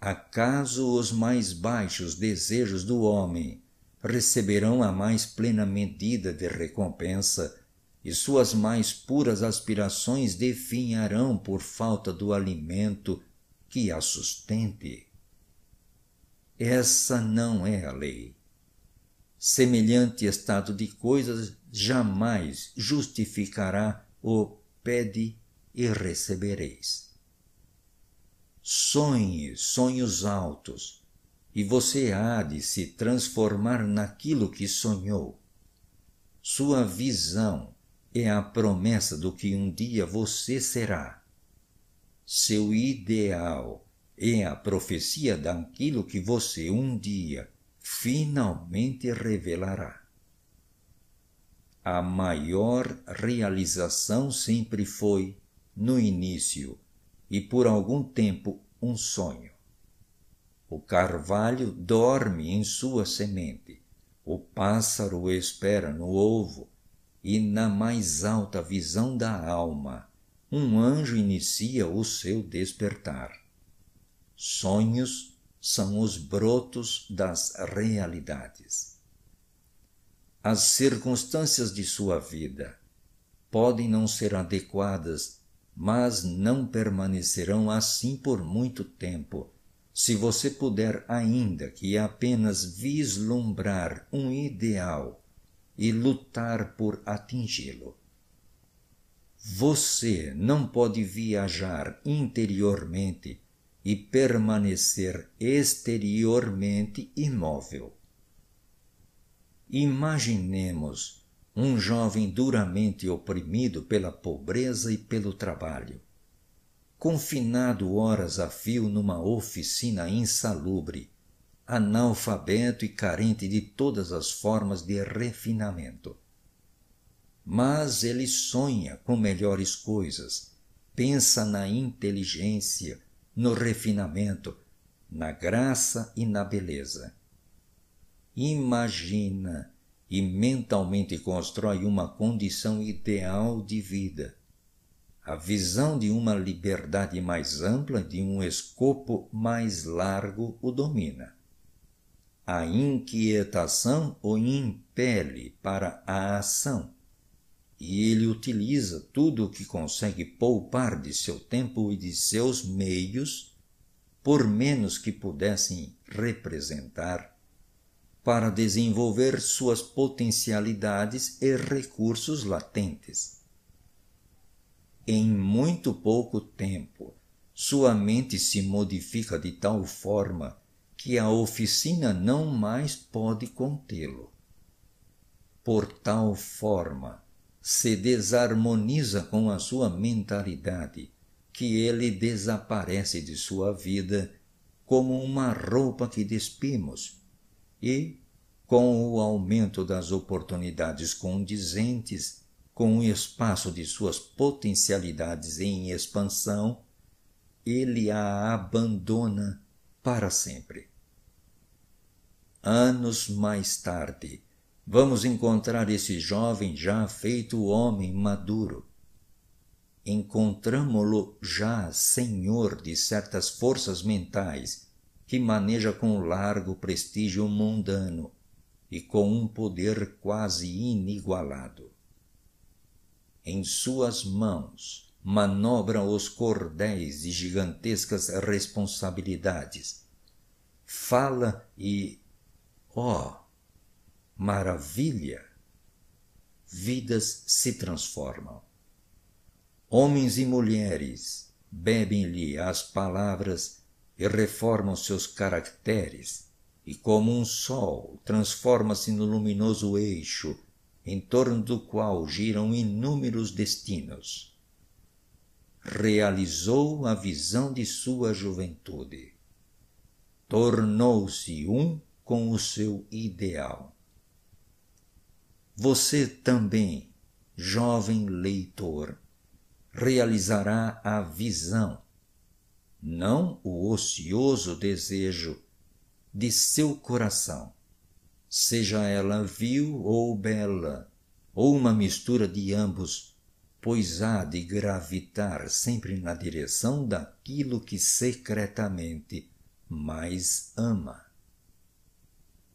Acaso os mais baixos desejos do homem receberão a mais plena medida de recompensa e suas mais puras aspirações definharão por falta do alimento que a sustente? Essa não é a lei semelhante estado de coisas jamais justificará o pede e recebereis. Sonhe sonhos altos, e você há de se transformar naquilo que sonhou. Sua visão é a promessa do que um dia você será. Seu ideal é a profecia daquilo que você um dia finalmente revelará. a maior realização sempre foi, no início e por algum tempo, um sonho. O carvalho dorme em sua semente, o pássaro espera no ovo, e na mais alta visão da alma, um anjo inicia o seu despertar. Sonhos são os brotos das realidades. As circunstâncias de sua vida podem não ser adequadas, mas não permanecerão assim por muito tempo, se você puder ainda que apenas vislumbrar um ideal e lutar por atingi-lo. Você não pode viajar interiormente e permanecer exteriormente imóvel. Imaginemos um jovem duramente oprimido pela pobreza e pelo trabalho, confinado horas a fio numa oficina insalubre, analfabeto e carente de todas as formas de refinamento. Mas ele sonha com melhores coisas, pensa na inteligência, no refinamento, na graça e na beleza imagina e mentalmente constrói uma condição ideal de vida. A visão de uma liberdade mais ampla, de um escopo mais largo, o domina. A inquietação o impele para a ação e ele utiliza tudo o que consegue poupar de seu tempo e de seus meios, por menos que pudessem representar para desenvolver suas potencialidades e recursos latentes. Em muito pouco tempo, sua mente se modifica de tal forma que a oficina não mais pode contê-lo. Por tal forma, se desarmoniza com a sua mentalidade que ele desaparece de sua vida como uma roupa que despimos e, com o aumento das oportunidades condizentes com o espaço de suas potencialidades em expansão, ele a abandona para sempre. Anos mais tarde, vamos encontrar esse jovem já feito homem maduro. Encontramo-lo já senhor de certas forças mentais que maneja com largo prestígio mundano e com um poder quase inigualado. Em suas mãos manobra os cordéis de gigantescas responsabilidades. Fala e, ó, oh, maravilha! Vidas se transformam. Homens e mulheres bebem-lhe as palavras e reformam seus caracteres, e como um sol transforma-se no luminoso eixo em torno do qual giram inúmeros destinos. Realizou a visão de sua juventude. Tornou-se um com o seu ideal. Você também, jovem leitor, realizará a visão não o ocioso desejo de seu coração, seja ela vil ou bela, ou uma mistura de ambos, pois há de gravitar sempre na direção daquilo que secretamente mais ama.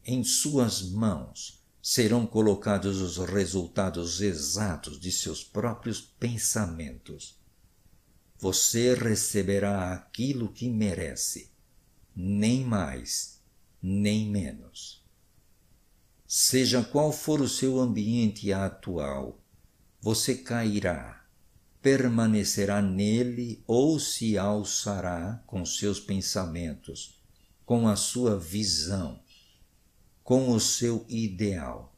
Em suas mãos serão colocados os resultados exatos de seus próprios pensamentos você receberá aquilo que merece, nem mais, nem menos. Seja qual for o seu ambiente atual, você cairá, permanecerá nele ou se alçará com seus pensamentos, com a sua visão, com o seu ideal.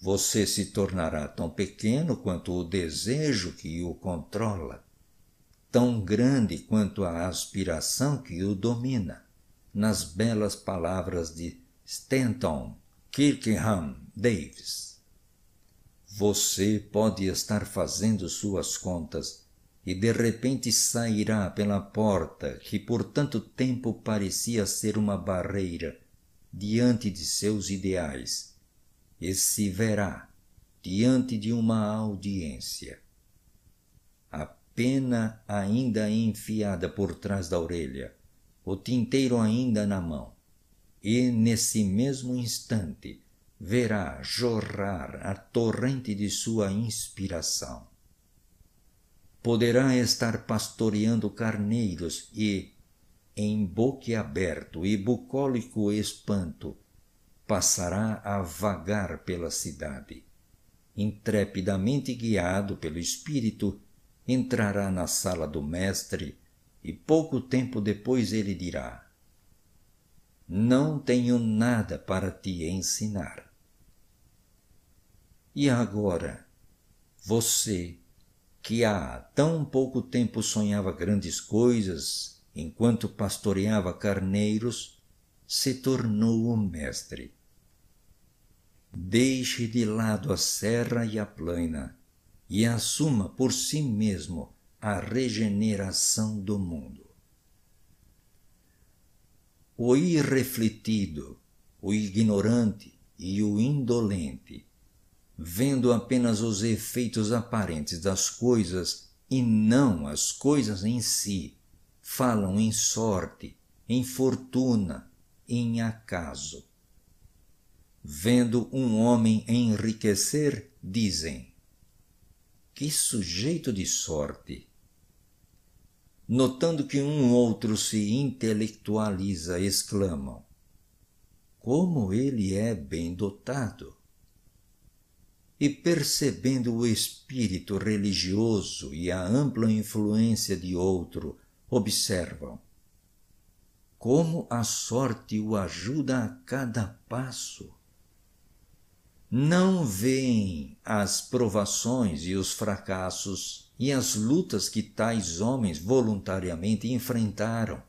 Você se tornará tão pequeno quanto o desejo que o controla tão grande quanto a aspiração que o domina, nas belas palavras de Stanton Kirkham Davis. Você pode estar fazendo suas contas e de repente sairá pela porta que por tanto tempo parecia ser uma barreira diante de seus ideais e se verá diante de uma audiência. A pena ainda enfiada por trás da orelha, o tinteiro ainda na mão, e nesse mesmo instante verá jorrar a torrente de sua inspiração. Poderá estar pastoreando carneiros e, em boquiaberto e bucólico espanto, passará a vagar pela cidade. Intrepidamente guiado pelo Espírito, entrará na sala do Mestre e pouco tempo depois ele dirá: Não tenho nada para te ensinar. E agora, você, que há tão pouco tempo sonhava grandes coisas enquanto pastoreava carneiros, se tornou o mestre. Deixe de lado a serra e a plana e assuma por si mesmo a regeneração do mundo. O irrefletido, o ignorante e o indolente vendo apenas os efeitos aparentes das coisas e não as coisas em si, falam em sorte, em fortuna, em acaso. Vendo um homem enriquecer, dizem: Que sujeito de sorte! Notando que um outro se intelectualiza, exclamam: Como ele é bem dotado! e percebendo o espírito religioso e a ampla influência de outro, observam como a sorte o ajuda a cada passo. Não veem as provações e os fracassos e as lutas que tais homens voluntariamente enfrentaram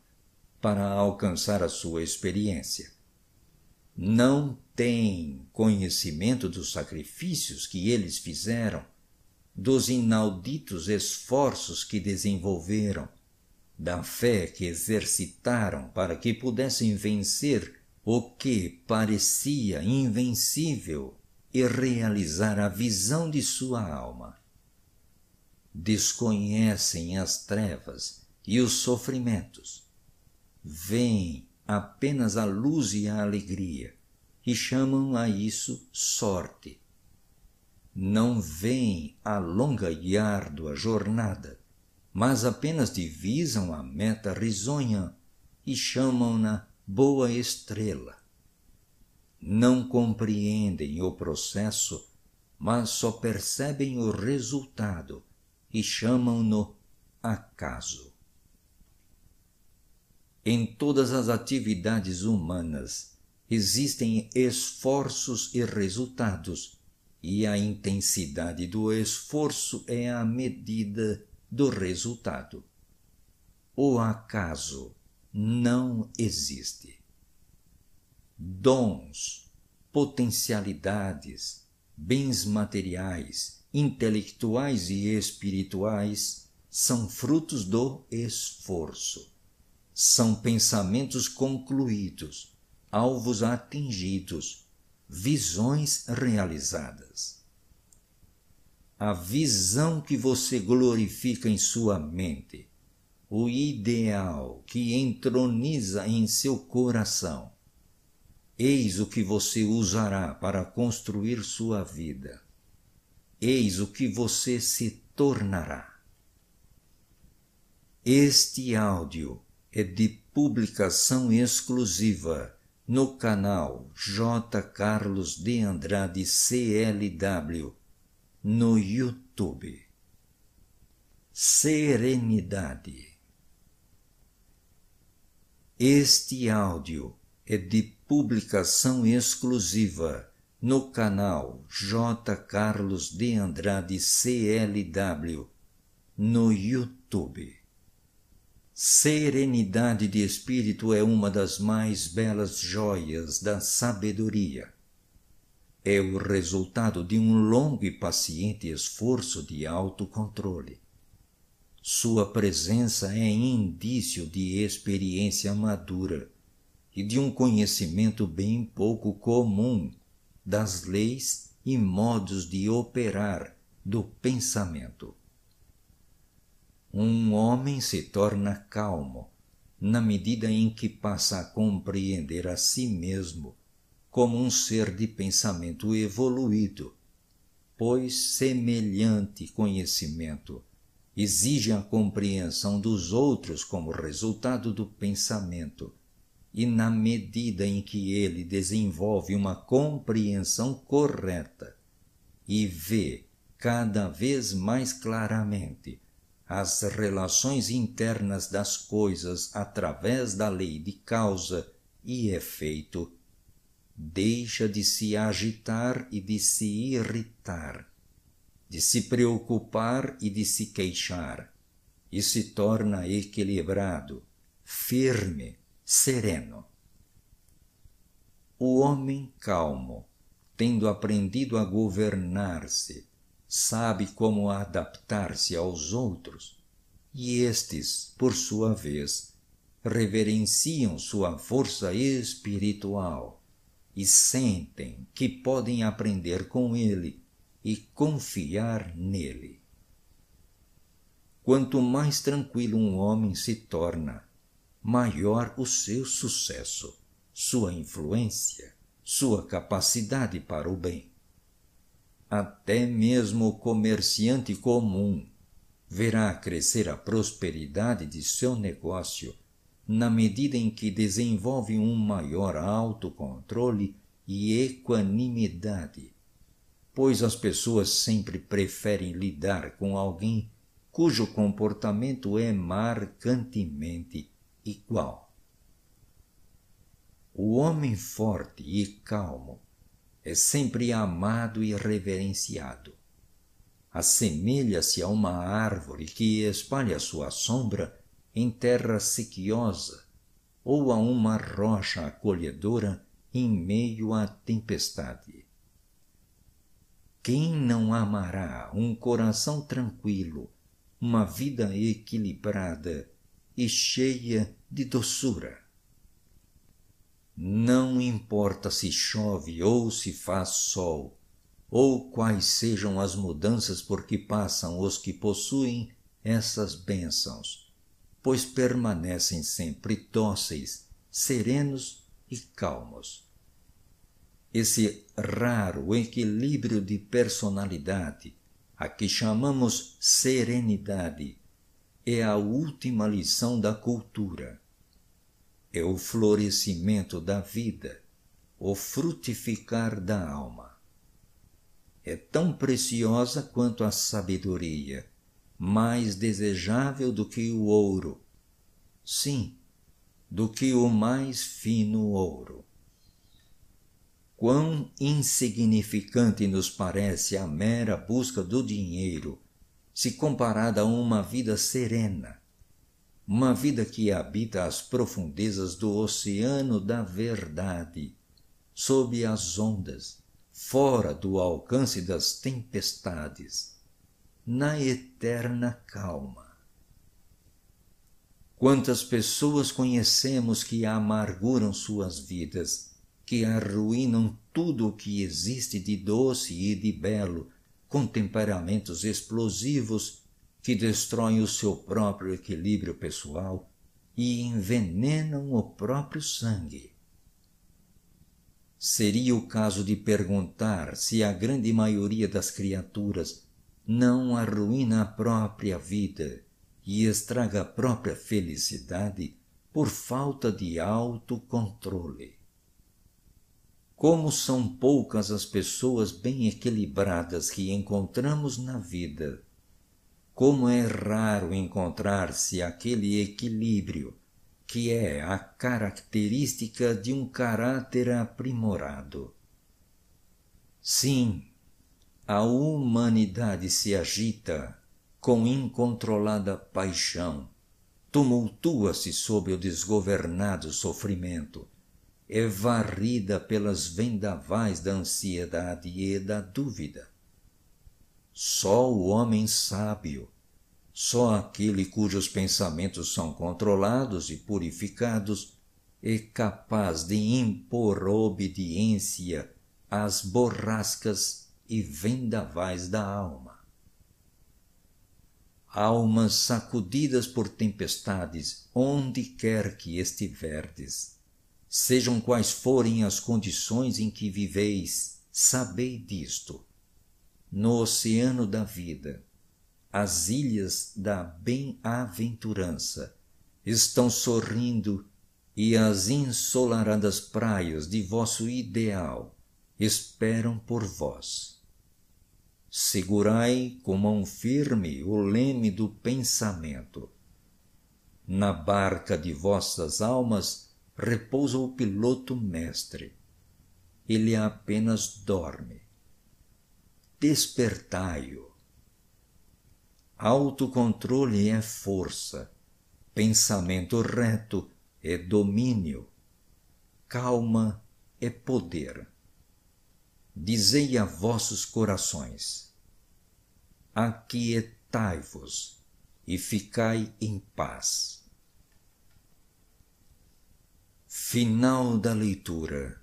para alcançar a sua experiência. Não têm conhecimento dos sacrifícios que eles fizeram, dos inauditos esforços que desenvolveram, da fé que exercitaram para que pudessem vencer o que parecia invencível e realizar a visão de sua alma. Desconhecem as trevas e os sofrimentos. Veem apenas a luz e a alegria e chamam a isso sorte. Não veem a longa e árdua jornada, mas apenas divisam a meta risonha e chamam-na boa estrela. Não compreendem o processo, mas só percebem o resultado e chamam-no acaso. Em todas as atividades humanas, existem esforços e resultados, e a intensidade do esforço é a medida do resultado. O acaso não existe. Dons, potencialidades, bens materiais, intelectuais e espirituais são frutos do esforço. São pensamentos concluídos alvos atingidos, visões realizadas. A visão que você glorifica em sua mente, o ideal que entroniza em seu coração, eis o que você usará para construir sua vida. Eis o que você se tornará. Este áudio é de publicação exclusiva no canal J. Carlos de Andrade CLW no YouTube. Serenidade. Este áudio é de publicação exclusiva no canal J. Carlos de Andrade CLW no YouTube. Serenidade de espírito é uma das mais belas joias da sabedoria. é o resultado de um longo e paciente esforço de autocontrole. Sua presença é indício de experiência madura e de um conhecimento bem pouco comum das leis e modos de operar do pensamento. Um homem se torna calmo na medida em que passa a compreender a si mesmo como um ser de pensamento evoluído, pois semelhante conhecimento exige a compreensão dos outros como resultado do pensamento, e na medida em que ele desenvolve uma compreensão correta e vê cada vez mais claramente as relações internas das coisas através da lei de causa e efeito, deixa de se agitar e de se irritar, de se preocupar e de se queixar, e se torna equilibrado, firme, sereno. O homem calmo, tendo aprendido a governar-se, sabe como adaptar-se aos outros, e estes, por sua vez, reverenciam sua força espiritual e sentem que podem aprender com ele e confiar nele. Quanto mais tranquilo um homem se torna, maior o seu sucesso, sua influência, sua capacidade para o bem. Até mesmo o comerciante comum verá crescer a prosperidade de seu negócio na medida em que desenvolve um maior autocontrole e equanimidade, pois as pessoas sempre preferem lidar com alguém cujo comportamento é marcantemente igual. O homem forte e calmo é sempre amado e reverenciado. Assemelha-se a uma árvore que espalha sua sombra em terra sequiosa ou a uma rocha acolhedora em meio à tempestade. Quem não amará um coração tranquilo, uma vida equilibrada e cheia de doçura? Não importa se chove ou se faz sol, ou quais sejam as mudanças por que passam os que possuem essas bênçãos pois permanecem sempre dóceis, serenos e calmos. Esse raro equilíbrio de personalidade, a que chamamos serenidade, é a última lição da cultura. É o florescimento da vida, o frutificar da alma. É tão preciosa quanto a sabedoria mais desejável do que o ouro. Sim, do que o mais fino ouro. Quão insignificante nos parece a mera busca do dinheiro, se comparada a uma vida serena, uma vida que habita as profundezas do oceano da verdade, sob as ondas, fora do alcance das tempestades na eterna calma. Quantas pessoas conhecemos que amarguram suas vidas, que arruinam tudo o que existe de doce e de belo, com temperamentos explosivos que destroem o seu próprio equilíbrio pessoal e envenenam o próprio sangue. Seria o caso de perguntar se a grande maioria das criaturas não arruína a própria vida e estraga a própria felicidade por falta de autocontrole. Como são poucas as pessoas bem equilibradas que encontramos na vida. Como é raro encontrar-se aquele equilíbrio que é a característica de um caráter aprimorado. Sim, a humanidade se agita com incontrolada paixão, tumultua-se sob o desgovernado sofrimento, é varrida pelas vendavais da ansiedade e da dúvida. Só o homem sábio, só aquele cujos pensamentos são controlados e purificados, é capaz de impor obediência às borrascas e vendavais da alma. Almas sacudidas por tempestades, onde quer que estiverdes, Sejam quais forem as condições em que viveis, sabei disto. No oceano da vida, as ilhas da bem-aventurança estão sorrindo e as ensolaradas praias de vosso ideal esperam por vós. Segurai com mão firme o leme do pensamento. Na barca de vossas almas repousa o piloto mestre. Ele apenas dorme. Despertai-o. Autocontrole é força, pensamento reto é domínio, calma é poder. Dizei a vossos corações: Aquietai-vos e ficai em paz. Final da leitura.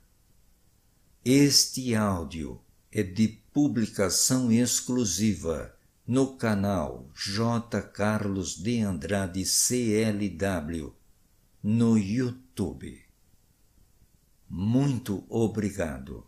Este áudio é de publicação exclusiva no canal J. Carlos de Andrade CLW no YouTube. Muito obrigado.